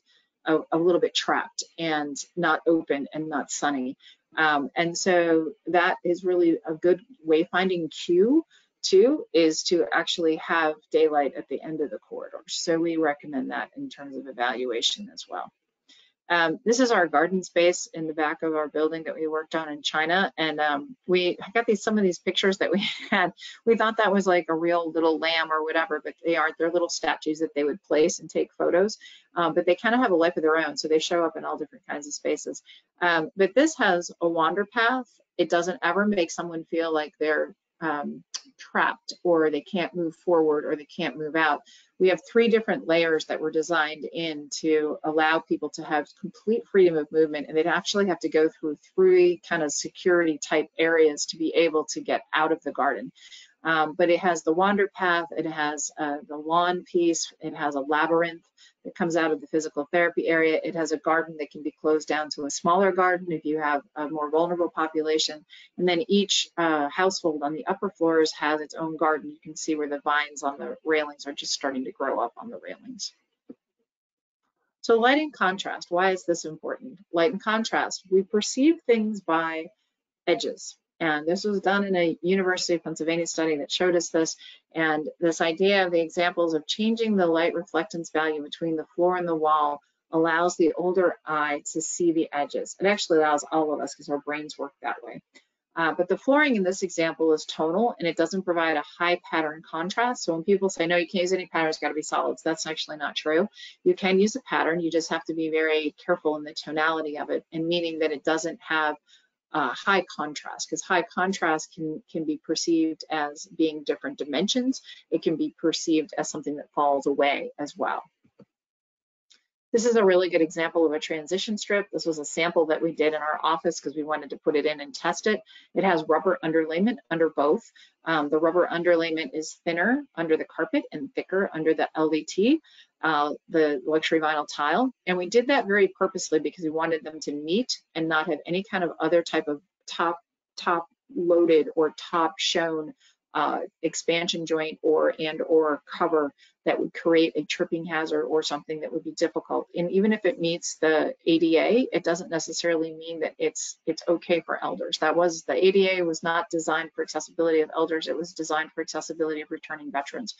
a, a little bit trapped and not open and not sunny. Um, and so that is really a good wayfinding cue Two is to actually have daylight at the end of the corridor. So we recommend that in terms of evaluation as well. Um, this is our garden space in the back of our building that we worked on in China. And um, we got these some of these pictures that we had. We thought that was like a real little lamb or whatever, but they aren't. They're little statues that they would place and take photos. Um, but they kind of have a life of their own. So they show up in all different kinds of spaces. Um, but this has a wander path. It doesn't ever make someone feel like they're um, trapped or they can't move forward or they can't move out. We have three different layers that were designed in to allow people to have complete freedom of movement and they'd actually have to go through three kind of security type areas to be able to get out of the garden. Um, but it has the wander path, it has uh, the lawn piece, it has a labyrinth, that comes out of the physical therapy area. It has a garden that can be closed down to a smaller garden if you have a more vulnerable population. And then each uh, household on the upper floors has its own garden. You can see where the vines on the railings are just starting to grow up on the railings. So light and contrast, why is this important? Light and contrast, we perceive things by edges. And this was done in a University of Pennsylvania study that showed us this. And this idea of the examples of changing the light reflectance value between the floor and the wall allows the older eye to see the edges. It actually allows all of us because our brains work that way. Uh, but the flooring in this example is tonal and it doesn't provide a high pattern contrast. So when people say, no, you can't use any patterns, it's gotta be solids, that's actually not true. You can use a pattern, you just have to be very careful in the tonality of it and meaning that it doesn't have uh, high contrast because high contrast can can be perceived as being different dimensions. It can be perceived as something that falls away as well. This is a really good example of a transition strip. This was a sample that we did in our office because we wanted to put it in and test it. It has rubber underlayment under both. Um, the rubber underlayment is thinner under the carpet and thicker under the LVT uh, the luxury vinyl tile. And we did that very purposely because we wanted them to meet and not have any kind of other type of top, top loaded or top shown uh, expansion joint or and or cover that would create a tripping hazard or something that would be difficult. And even if it meets the ADA, it doesn't necessarily mean that it's it's okay for elders. That was the ADA was not designed for accessibility of elders. It was designed for accessibility of returning veterans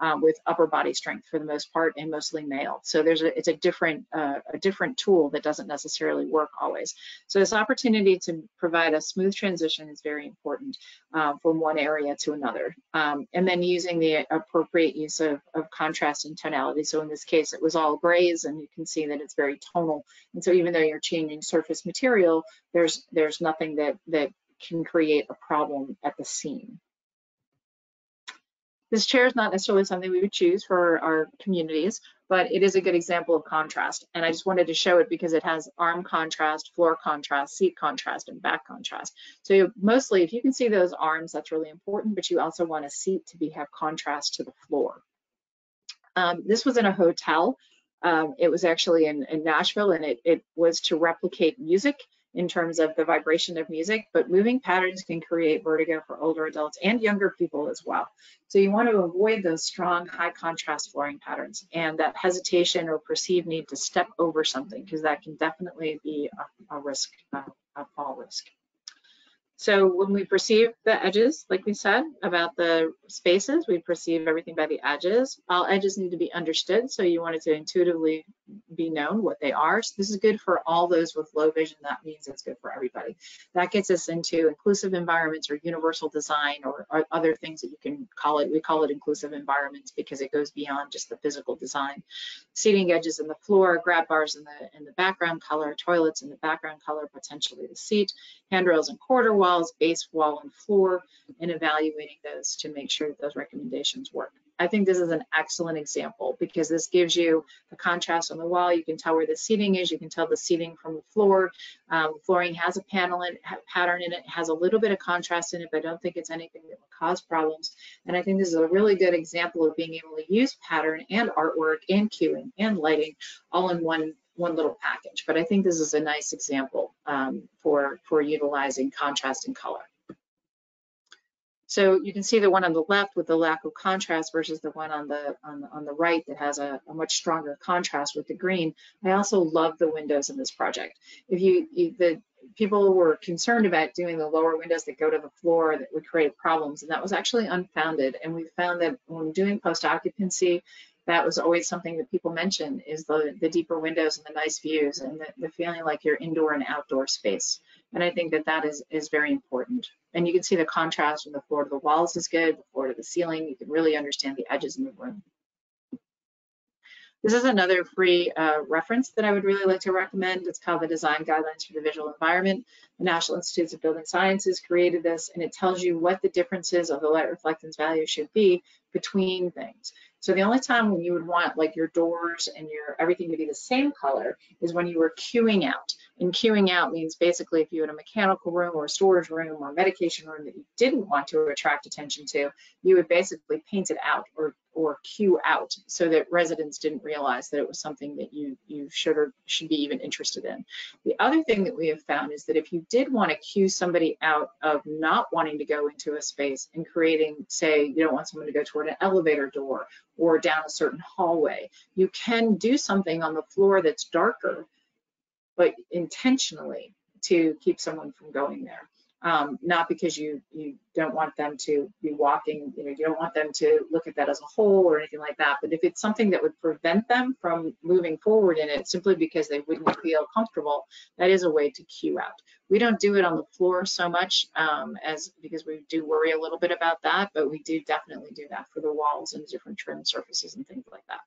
um, with upper body strength for the most part and mostly male. So there's a it's a different uh, a different tool that doesn't necessarily work always. So this opportunity to provide a smooth transition is very important uh, from one area to another. Um, and then using the appropriate use of, of of contrast and tonality. So in this case, it was all grays and you can see that it's very tonal. And so even though you're changing surface material, there's there's nothing that, that can create a problem at the seam. This chair is not necessarily something we would choose for our communities, but it is a good example of contrast. And I just wanted to show it because it has arm contrast, floor contrast, seat contrast, and back contrast. So mostly, if you can see those arms, that's really important, but you also want a seat to be have contrast to the floor. Um, this was in a hotel. Um, it was actually in, in Nashville and it, it was to replicate music in terms of the vibration of music, but moving patterns can create vertigo for older adults and younger people as well. So you want to avoid those strong high contrast flooring patterns and that hesitation or perceived need to step over something because that can definitely be a, a risk, a, a fall risk. So when we perceive the edges, like we said about the spaces, we perceive everything by the edges. All edges need to be understood, so you want it to intuitively be known what they are. So this is good for all those with low vision. That means it's good for everybody. That gets us into inclusive environments or universal design or, or other things that you can call it. We call it inclusive environments because it goes beyond just the physical design. Seating edges in the floor, grab bars in the in the background color, toilets in the background color, potentially the seat, handrails and quarter walls, base wall and floor, and evaluating those to make sure that those recommendations work. I think this is an excellent example because this gives you the contrast on the wall. You can tell where the seating is. You can tell the seating from the floor. Um, flooring has a panel in, pattern in it, has a little bit of contrast in it, but I don't think it's anything that will cause problems. And I think this is a really good example of being able to use pattern and artwork and cueing and lighting all in one one little package. But I think this is a nice example um, for, for utilizing contrast and color. So you can see the one on the left with the lack of contrast versus the one on the on on the right that has a, a, much stronger contrast with the green. I also love the windows in this project. If you, you the people were concerned about doing the lower windows that go to the floor that would create problems, and that was actually unfounded. And we found that when doing post occupancy, that was always something that people mention is the, the deeper windows and the nice views and the, the feeling like you're indoor and outdoor space. And I think that that is, is very important. And you can see the contrast from the floor to the walls is good, the floor to the ceiling. You can really understand the edges in the room. This is another free uh, reference that I would really like to recommend. It's called the Design Guidelines for the Visual Environment. The National Institutes of Building Sciences created this, and it tells you what the differences of the light reflectance value should be between things. So the only time when you would want like your doors and your everything to be the same color is when you were cueing out. And cueing out means basically if you had a mechanical room or a storage room or medication room that you didn't want to attract attention to, you would basically paint it out or or cue out so that residents didn't realize that it was something that you you should or should be even interested in. The other thing that we have found is that if you did want to cue somebody out of not wanting to go into a space and creating, say, you don't want someone to go toward an elevator door or down a certain hallway, you can do something on the floor that's darker, but intentionally to keep someone from going there um, not because you you don't want them to be walking, you know, you don't want them to look at that as a hole or anything like that. But if it's something that would prevent them from moving forward in it simply because they wouldn't feel comfortable, that is a way to cue out. We don't do it on the floor so much um, as because we do worry a little bit about that, but we do definitely do that for the walls and different trim surfaces and things like that.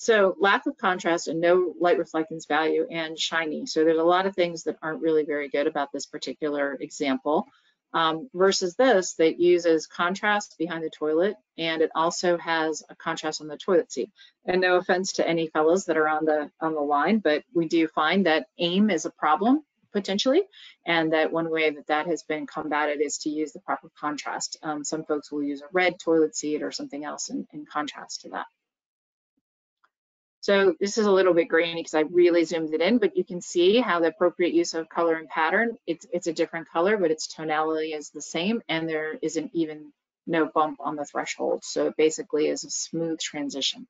So lack of contrast and no light reflectance value and shiny. So there's a lot of things that aren't really very good about this particular example. Um, versus this that uses contrast behind the toilet and it also has a contrast on the toilet seat. And no offense to any fellows that are on the on the line, but we do find that aim is a problem potentially, and that one way that that has been combated is to use the proper contrast. Um, some folks will use a red toilet seat or something else in, in contrast to that. So this is a little bit grainy because I really zoomed it in, but you can see how the appropriate use of color and pattern, it's, it's a different color, but its tonality is the same and there isn't even no bump on the threshold. So it basically is a smooth transition.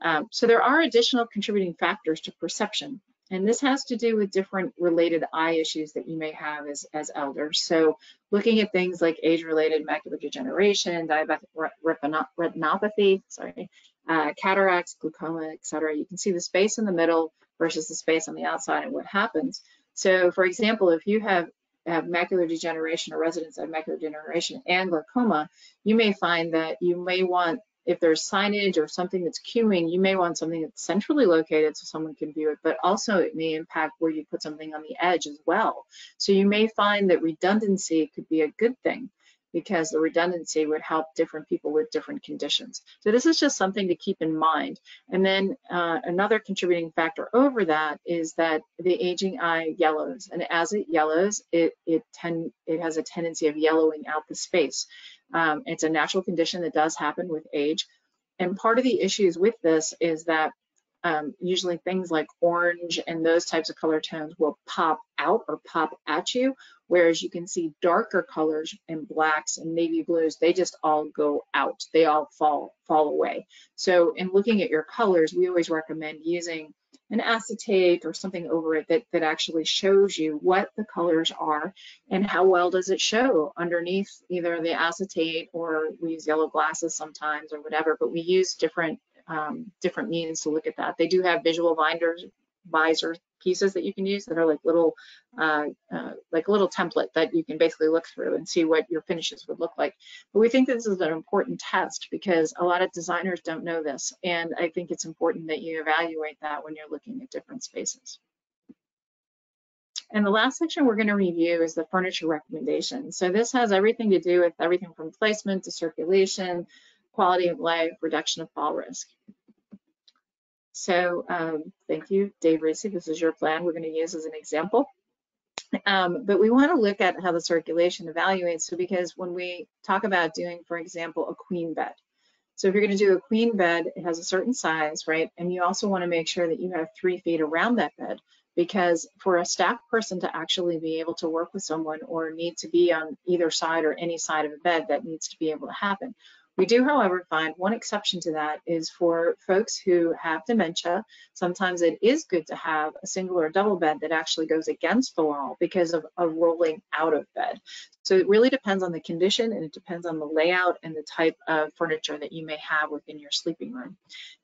Um, so there are additional contributing factors to perception. And this has to do with different related eye issues that you may have as, as elders. So looking at things like age-related macular degeneration, diabetic retinopathy, sorry, uh, cataracts, glaucoma, etc. You can see the space in the middle versus the space on the outside and what happens. So for example, if you have, have macular degeneration or residents have macular degeneration and glaucoma, you may find that you may want, if there's signage or something that's cueing, you may want something that's centrally located so someone can view it, but also it may impact where you put something on the edge as well. So you may find that redundancy could be a good thing because the redundancy would help different people with different conditions. So this is just something to keep in mind. And then uh, another contributing factor over that is that the aging eye yellows, and as it yellows, it it tend it has a tendency of yellowing out the space. Um, it's a natural condition that does happen with age. And part of the issues with this is that um, usually things like orange and those types of color tones will pop out or pop at you, whereas you can see darker colors and blacks and navy blues, they just all go out. They all fall, fall away. So in looking at your colors, we always recommend using an acetate or something over it that, that actually shows you what the colors are and how well does it show underneath either the acetate or we use yellow glasses sometimes or whatever, but we use different um, different means to look at that. They do have visual binders, visor pieces that you can use that are like little, uh, uh, like a little template that you can basically look through and see what your finishes would look like. But we think this is an important test because a lot of designers don't know this. And I think it's important that you evaluate that when you're looking at different spaces. And the last section we're going to review is the furniture recommendations. So this has everything to do with everything from placement to circulation, quality of life, reduction of fall risk. So um, thank you, Dave Ricci. This is your plan we're going to use as an example. Um, but we want to look at how the circulation evaluates. So because when we talk about doing, for example, a queen bed. So if you're going to do a queen bed, it has a certain size, right? And you also want to make sure that you have three feet around that bed because for a staff person to actually be able to work with someone or need to be on either side or any side of a bed, that needs to be able to happen. We do, however, find one exception to that is for folks who have dementia. Sometimes it is good to have a single or double bed that actually goes against the wall because of, of rolling out of bed. So it really depends on the condition and it depends on the layout and the type of furniture that you may have within your sleeping room.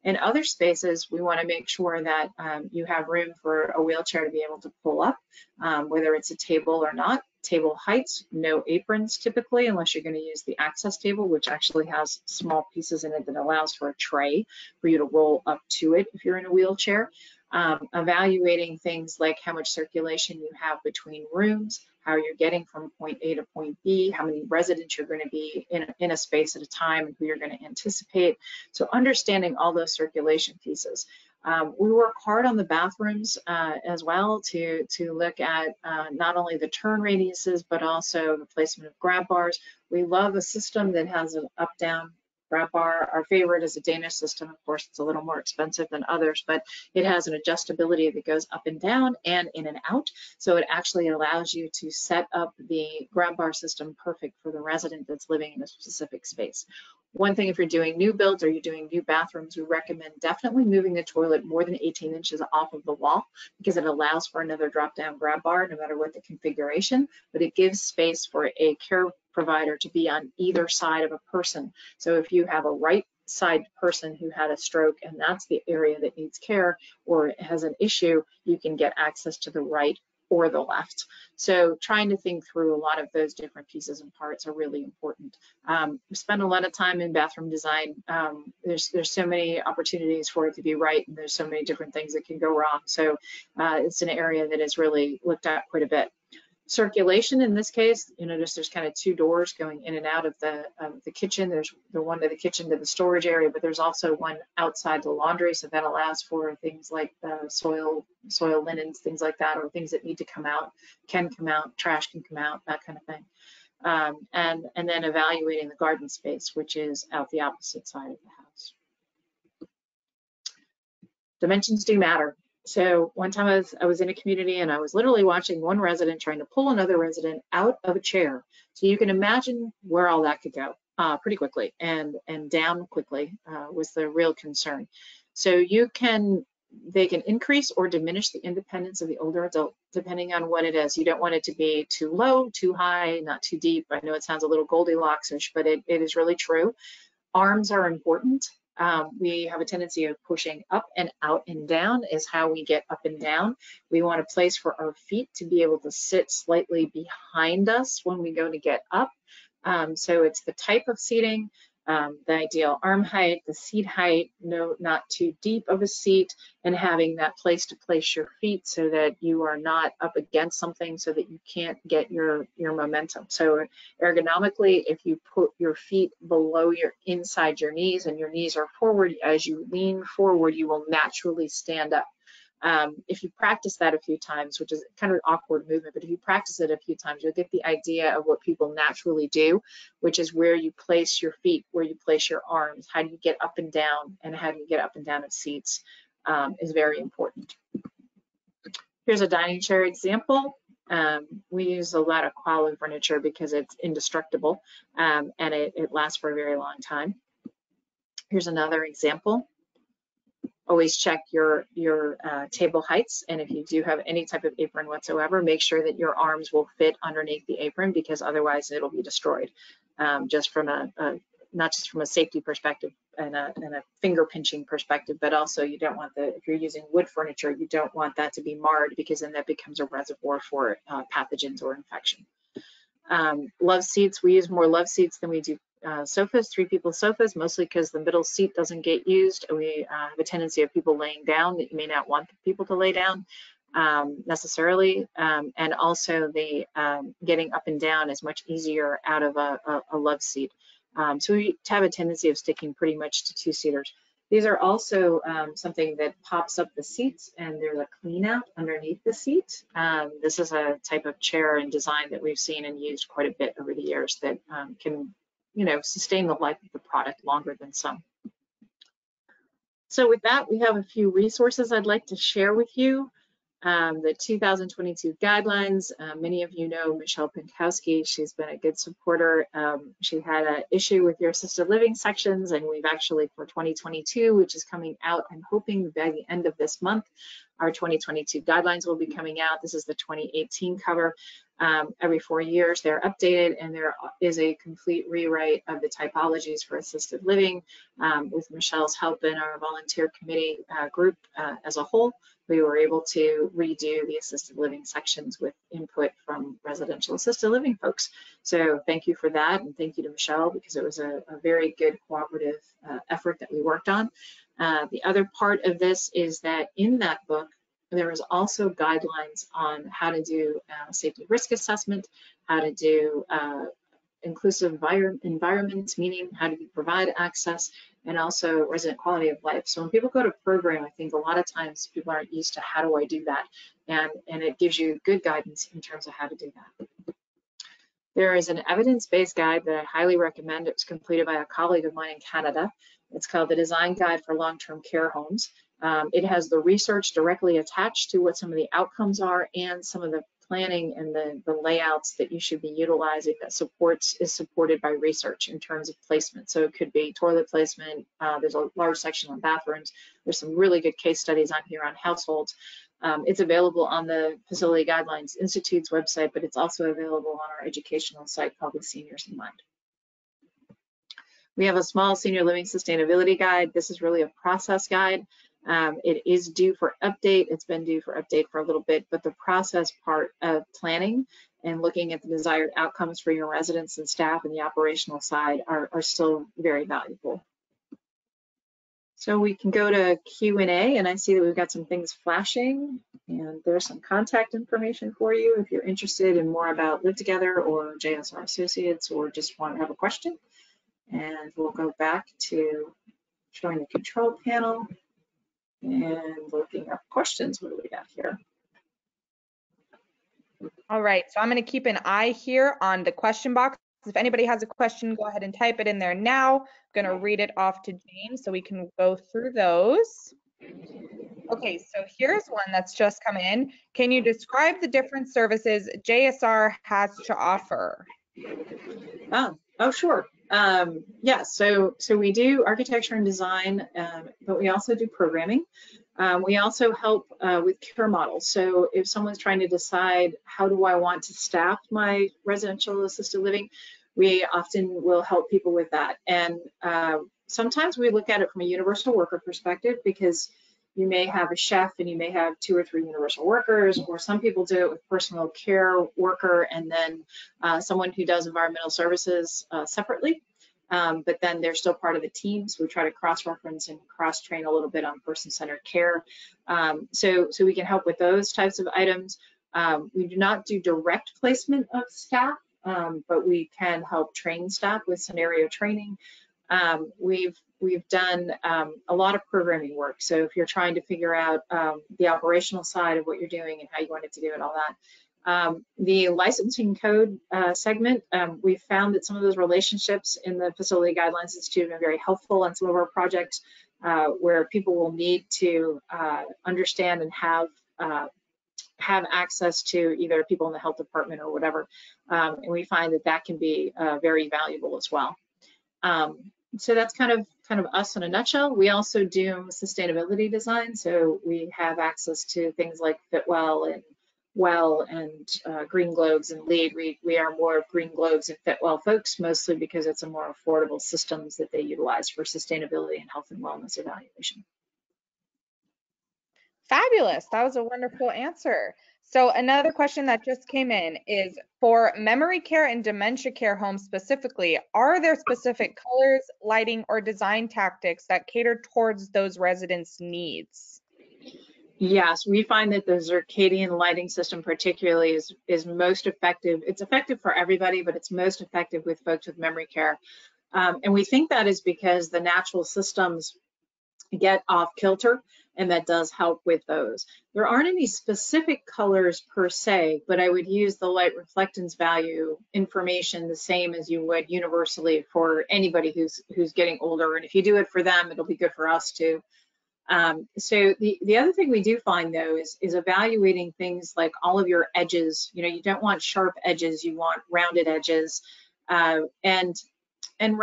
In other spaces, we want to make sure that um, you have room for a wheelchair to be able to pull up, um, whether it's a table or not table heights, no aprons typically, unless you're going to use the access table, which actually has small pieces in it that allows for a tray for you to roll up to it if you're in a wheelchair. Um, evaluating things like how much circulation you have between rooms, how you're getting from point A to point B, how many residents you're going to be in, in a space at a time, and who you're going to anticipate. So understanding all those circulation pieces. Um, we work hard on the bathrooms uh, as well to, to look at uh, not only the turn radiuses, but also the placement of grab bars. We love a system that has an up-down grab bar. Our favorite is a Danish system. Of course, it's a little more expensive than others, but it has an adjustability that goes up and down and in and out. So it actually allows you to set up the grab bar system perfect for the resident that's living in a specific space. One thing, if you're doing new builds or you're doing new bathrooms, we recommend definitely moving the toilet more than 18 inches off of the wall because it allows for another drop down grab bar no matter what the configuration, but it gives space for a care provider to be on either side of a person. So if you have a right side person who had a stroke and that's the area that needs care or has an issue, you can get access to the right or the left. So trying to think through a lot of those different pieces and parts are really important. Um, we spend a lot of time in bathroom design. Um, there's there's so many opportunities for it to be right, and there's so many different things that can go wrong. So uh, it's an area that is really looked at quite a bit circulation in this case, you notice there's kind of two doors going in and out of the um, the kitchen. There's the one to the kitchen to the storage area, but there's also one outside the laundry, so that allows for things like uh, soil, soil linens, things like that, or things that need to come out, can come out, trash can come out, that kind of thing. Um, and and then evaluating the garden space, which is out the opposite side of the house. Dimensions do matter. So one time I was, I was in a community and I was literally watching one resident trying to pull another resident out of a chair. So you can imagine where all that could go uh, pretty quickly and, and down quickly uh, was the real concern. So you can, they can increase or diminish the independence of the older adult depending on what it is. You don't want it to be too low, too high, not too deep. I know it sounds a little Goldilocks-ish, but it, it is really true. Arms are important um, we have a tendency of pushing up and out and down is how we get up and down. We want a place for our feet to be able to sit slightly behind us when we go to get up. Um, so it's the type of seating, um, the ideal arm height, the seat height, no, not too deep of a seat, and having that place to place your feet so that you are not up against something so that you can't get your, your momentum. So ergonomically, if you put your feet below your inside your knees and your knees are forward, as you lean forward, you will naturally stand up. Um, if you practice that a few times, which is kind of an awkward movement, but if you practice it a few times, you'll get the idea of what people naturally do, which is where you place your feet, where you place your arms, how do you get up and down, and how do you get up and down of seats um, is very important. Here's a dining chair example. Um, we use a lot of quality furniture because it's indestructible um, and it, it lasts for a very long time. Here's another example always check your your uh, table heights. And if you do have any type of apron whatsoever make sure that your arms will fit underneath the apron because otherwise it'll be destroyed. Um, just from a, a, not just from a safety perspective and a, and a, finger pinching perspective but also you don't want the if you're using wood furniture you don't want that to be marred because then that becomes a reservoir for uh, pathogens or infection. Um, love seats. We use more love seats than we do uh, sofas, three people sofas, mostly because the middle seat doesn't get used. We uh, have a tendency of people laying down that you may not want people to lay down. um, necessarily, um, and also the um, getting up and down is much easier out of a, a, a love seat. Um, so we have a tendency of sticking pretty much to two-seaters. These are also um, something that pops up the seats and there's a clean out underneath the seat. Um, this is a type of chair and design that we've seen and used quite a bit over the years that can, you know, sustain the life of the product longer than some. So with that, we have a few resources I'd like to share with you um, the 2022 guidelines. Uh, many of you know Michelle Pinkowski. She's been a good supporter. Um, she had an issue with your assisted living sections, and we've actually for 2022, which is coming out, I'm hoping by the end of this month, our 2022 guidelines will be coming out. This is the 2018 cover. Um, every four years, they're updated, and there is a complete rewrite of the typologies for assisted living um, with Michelle's help and our volunteer committee uh, group uh, as a whole we were able to redo the assisted living sections with input from residential assisted living folks. So thank you for that and thank you to Michelle because it was a, a very good cooperative uh, effort that we worked on. Uh, the other part of this is that in that book, there was also guidelines on how to do uh, safety risk assessment, how to do uh, inclusive envir environments, meaning how you provide access, and also resident quality of life. So when people go to program, I think a lot of times people aren't used to how do I do that, and, and it gives you good guidance in terms of how to do that. There is an evidence-based guide that I highly recommend. It was completed by a colleague of mine in Canada. It's called the Design Guide for Long-Term Care Homes. Um, it has the research directly attached to what some of the outcomes are and some of the planning and the, the layouts that you should be utilizing that supports is supported by research in terms of placement. So it could be toilet placement. Uh, there's a large section on bathrooms. There's some really good case studies on here on households. Um, it's available on the Facility Guidelines Institute's website, but it's also available on our educational site called the Seniors in Mind. We have a small senior living sustainability guide. This is really a process guide. Um, it is due for update. It's been due for update for a little bit, but the process part of planning and looking at the desired outcomes for your residents and staff and the operational side are, are still very valuable. So we can go to Q&A and I see that we've got some things flashing and there's some contact information for you if you're interested in more about Live Together or JSR Associates or just want to have a question. And we'll go back to showing the control panel and looking up questions. What do we got here? All right, so I'm going to keep an eye here on the question box. If anybody has a question, go ahead and type it in there now. I'm going to read it off to Jane so we can go through those. Okay, so here's one that's just come in. Can you describe the different services JSR has to offer? Oh, oh sure. Um, yeah, so so we do architecture and design, um, but we also do programming. Um, we also help uh, with care models. So if someone's trying to decide how do I want to staff my residential assisted living, we often will help people with that. And uh, sometimes we look at it from a universal worker perspective because you may have a chef and you may have two or three universal workers, or some people do it with personal care worker and then uh, someone who does environmental services uh, separately. Um, but then they're still part of the team, so we try to cross-reference and cross-train a little bit on person-centered care. Um, so, so we can help with those types of items. Um, we do not do direct placement of staff, um, but we can help train staff with scenario training. Um, we've we've done um, a lot of programming work. So if you're trying to figure out um, the operational side of what you're doing and how you want it to do and all that, um, the licensing code uh, segment, um, we found that some of those relationships in the Facility Guidelines Institute have been very helpful on some of our projects uh, where people will need to uh, understand and have uh, have access to either people in the health department or whatever. Um, and we find that that can be uh, very valuable as well. Um, so that's kind of kind of us in a nutshell. We also do sustainability design, so we have access to things like Fitwel and Well and uh, Green Globes and LEED. We, we are more Green Globes and Fitwel folks, mostly because it's a more affordable systems that they utilize for sustainability and health and wellness evaluation. Fabulous. That was a wonderful answer. So another question that just came in is for memory care and dementia care homes specifically, are there specific colors, lighting, or design tactics that cater towards those residents' needs? Yes, we find that the circadian lighting system particularly is, is most effective. It's effective for everybody, but it's most effective with folks with memory care. Um, and we think that is because the natural systems get off kilter and that does help with those. There aren't any specific colors per se, but I would use the light reflectance value information the same as you would universally for anybody who's who's getting older. And if you do it for them, it'll be good for us too. Um, so the, the other thing we do find though is, is evaluating things like all of your edges. You know, you don't want sharp edges, you want rounded edges. Uh, and and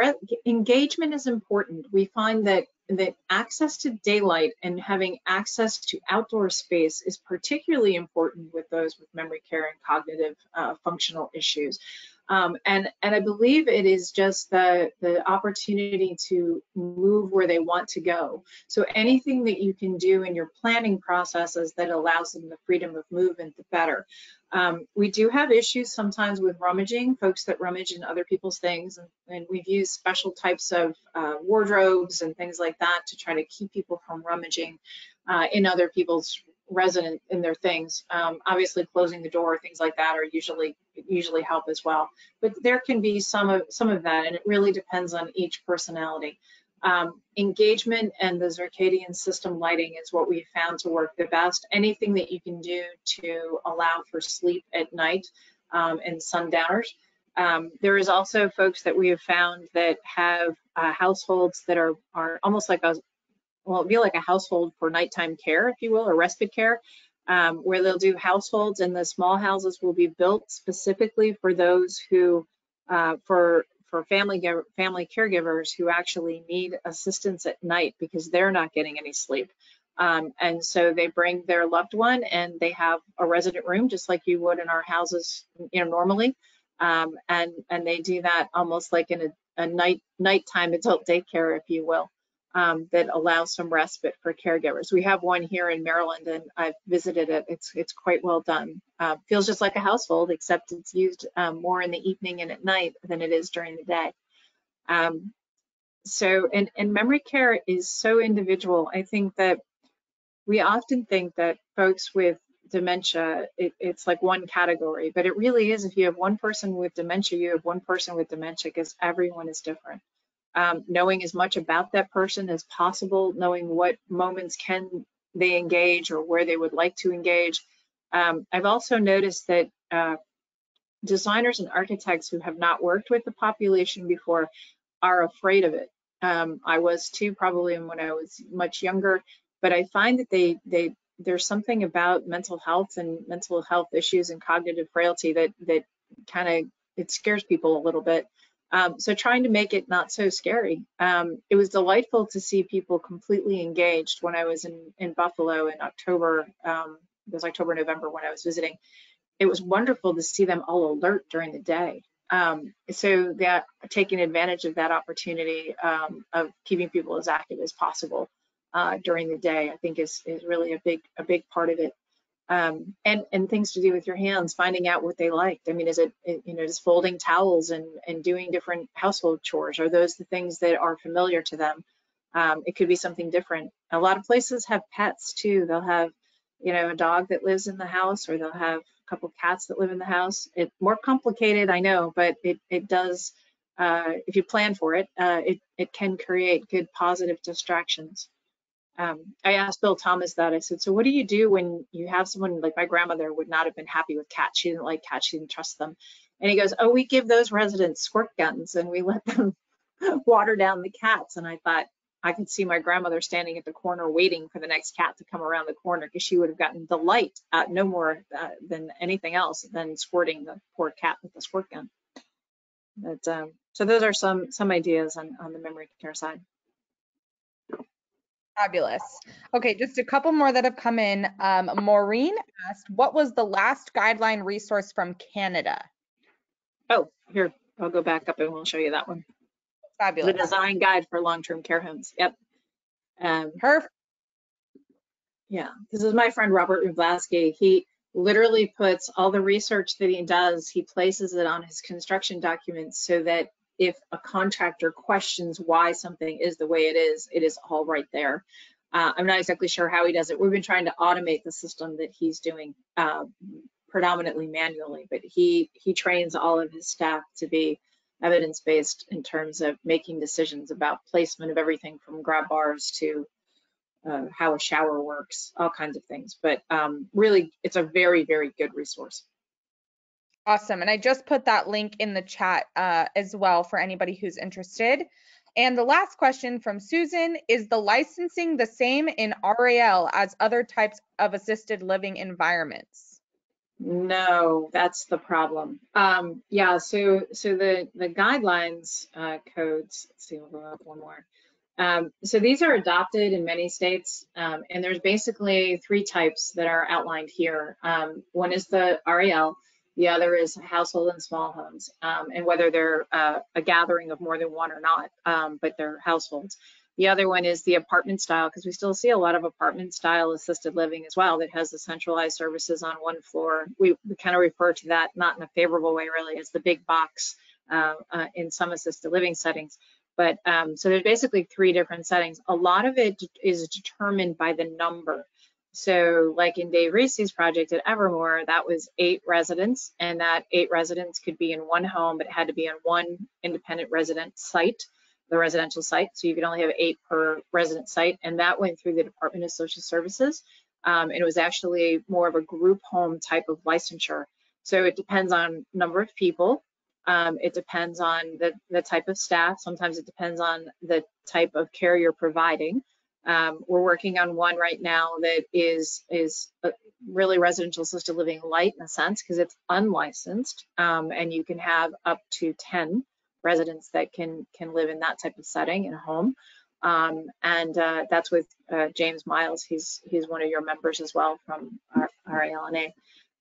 engagement is important. We find that that access to daylight and having access to outdoor space is particularly important with those with memory care and cognitive uh, functional issues. Um, and, and I believe it is just the, the opportunity to move where they want to go. So anything that you can do in your planning processes that allows them the freedom of movement, the better. Um, we do have issues sometimes with rummaging, folks that rummage in other people's things, and, and we've used special types of uh, wardrobes and things like that to try to keep people from rummaging uh, in other people's resident in their things. Um, obviously, closing the door, things like that, are usually usually help as well. But there can be some of some of that, and it really depends on each personality. Um, engagement and the circadian system lighting is what we found to work the best. Anything that you can do to allow for sleep at night um, and sundowners. Um, there is also folks that we have found that have uh, households that are, are almost like a, well, be like a household for nighttime care, if you will, or respite care, um, where they'll do households and the small houses will be built specifically for those who, uh, for for family family caregivers who actually need assistance at night because they're not getting any sleep. Um, and so they bring their loved one and they have a resident room just like you would in our houses, you know, normally. Um, and and they do that almost like in a, a night nighttime adult daycare, if you will um, that allows some respite for caregivers. We have one here in Maryland, and I've visited it. It's it's quite well done. Uh, feels just like a household, except it's used um, more in the evening and at night than it is during the day. Um, so, and and memory care is so individual. I think that we often think that folks with dementia, it, it's like one category, but it really is. If you have one person with dementia, you have one person with dementia because everyone is different um, knowing as much about that person as possible, knowing what moments can they engage or where they would like to engage. Um, I've also noticed that uh, designers and architects who have not worked with the population before are afraid of it. Um, I was too, probably when I was much younger, but I find that they they there's something about mental health and mental health issues and cognitive frailty that that kind of it scares people a little bit. Um, so trying to make it not so scary. Um, it was delightful to see people completely engaged when I was in, in Buffalo in October. Um, it was October, November when I was visiting. It was wonderful to see them all alert during the day. Um, so that taking advantage of that opportunity um, of keeping people as active as possible uh, during the day, I think is is really a big a big part of it um, and and things to do with your hands, finding out what they liked. I mean, is it, you know just folding towels and and doing different household chores? Are those the things that are familiar to them? Um, it could be something different. A lot of places have pets too. They'll have you know a dog that lives in the house, or they'll have a couple cats that live in the house. It's more complicated, I know, but it it does. Uh, if you plan for it, uh, it it can create good positive distractions um, I asked Bill Thomas that. I said, so what do you do when you have someone like my grandmother would not have been happy with cats. She didn't like cats. She didn't trust them. And he goes, oh, we give those residents squirt guns and we let them water down the cats. And I thought I could see my grandmother standing at the corner waiting for the next cat to come around the corner because she would have gotten delight, no more uh, than anything else than squirting the poor cat with the squirt gun. But, um, so those are some some ideas on, on the memory care side. Fabulous. Okay, just a couple more that have come in. Um, Maureen asked, what was the last guideline resource from Canada? Oh, here, I'll go back up and we'll show you that one. Fabulous. The design guide for long-term care homes. Yep. Um, Perfect. Yeah, this is my friend Robert Rublaski. He literally puts all the research that he does, he places it on his construction documents so that if a contractor questions why something is the way it is, it is all right there. Uh, I'm not exactly sure how he does it. We've been trying to automate the system that he's doing uh, predominantly manually, but he he trains all of his staff to be evidence-based in terms of making decisions about placement of everything from grab bars to uh, how a shower works, all kinds of things. But um, really, it's a very, very good resource. Awesome. And I just put that link in the chat uh, as well for anybody who's interested. And the last question from Susan, is the licensing the same in RAL as other types of assisted living environments? No, that's the problem. Um, yeah, so so the the guidelines uh, codes. Let's see, we'll go up one more. Um, so these are adopted in many states, um, and there's basically three types that are outlined here. Um, one is the RAL, the other is household and small homes, um, and whether they're uh, a gathering of more than one or not, um, but they're households. The other one is the apartment style, because we still see a lot of apartment style assisted living as well that has the centralized services on one floor. We, we kind of refer to that, not in a favorable way really, as the big box uh, uh, in some assisted living settings. But um, so there's basically three different settings. A lot of it is determined by the number. So like in Dave Reese's project at Evermore, that was eight residents and that eight residents could be in one home, but it had to be on one independent resident site, the residential site. So you could only have eight per resident site. And that went through the Department of Social Services. Um, and it was actually more of a group home type of licensure. So it depends on number of people. Um, it depends on the, the type of staff. Sometimes it depends on the type of care you're providing. Um, we're working on one right now that is is really residential assisted living light in a sense because it's unlicensed, um, and you can have up to 10 residents that can can live in that type of setting in a home. Um, and uh, that's with uh, James Miles. He's he's one of your members as well from our, our ALNA.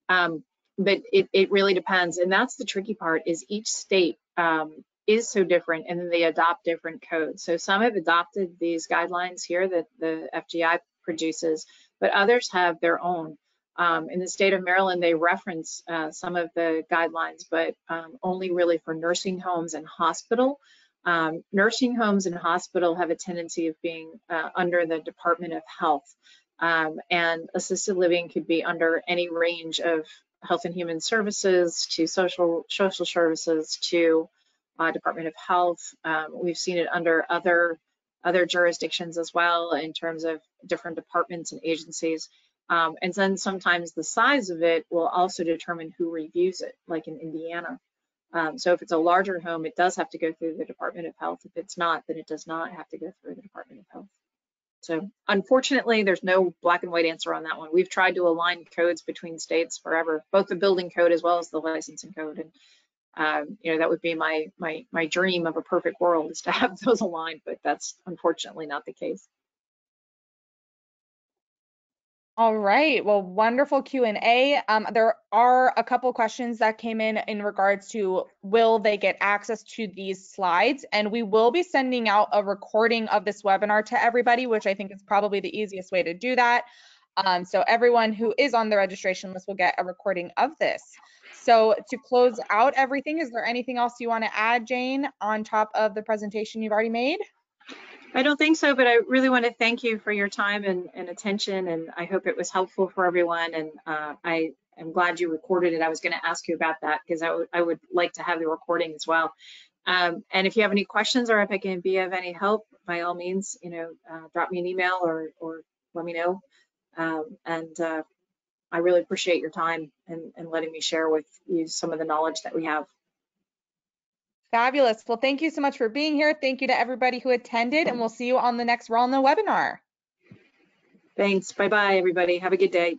Um, but it, it really depends. And that's the tricky part is each state um, is so different and then they adopt different codes. So some have adopted these guidelines here that the FGI produces, but others have their own. Um, in the state of Maryland, they reference uh, some of the guidelines, but um, only really for nursing homes and hospital. Um, nursing homes and hospital have a tendency of being uh, under the Department of Health. Um, and assisted living could be under any range of Health and Human Services to social social services to uh, Department of Health. Um, we've seen it under other other jurisdictions as well in terms of different departments and agencies. Um, and then sometimes the size of it will also determine who reviews it, like in Indiana. Um, so if it's a larger home, it does have to go through the Department of Health. If it's not, then it does not have to go through the Department of Health. So unfortunately, there's no black and white answer on that one. We've tried to align codes between states forever, both the building code as well as the licensing code. And um, you know, that would be my my my dream of a perfect world is to have those aligned, but that's unfortunately not the case. All right. Well, wonderful Q&A. Um, there are a couple questions that came in in regards to will they get access to these slides? And we will be sending out a recording of this webinar to everybody, which I think is probably the easiest way to do that. Um, so everyone who is on the registration list will get a recording of this. So to close out everything, is there anything else you want to add, Jane, on top of the presentation you've already made? I don't think so, but I really want to thank you for your time and, and attention, and I hope it was helpful for everyone. And uh, I am glad you recorded it. I was going to ask you about that because I, I would like to have the recording as well. Um, and if you have any questions or if I can be of any help, by all means, you know, uh, drop me an email or, or let me know. Um, and uh, I really appreciate your time and, and letting me share with you some of the knowledge that we have. Fabulous. Well, thank you so much for being here. Thank you to everybody who attended, and we'll see you on the next RALNA webinar. Thanks. Bye-bye, everybody. Have a good day.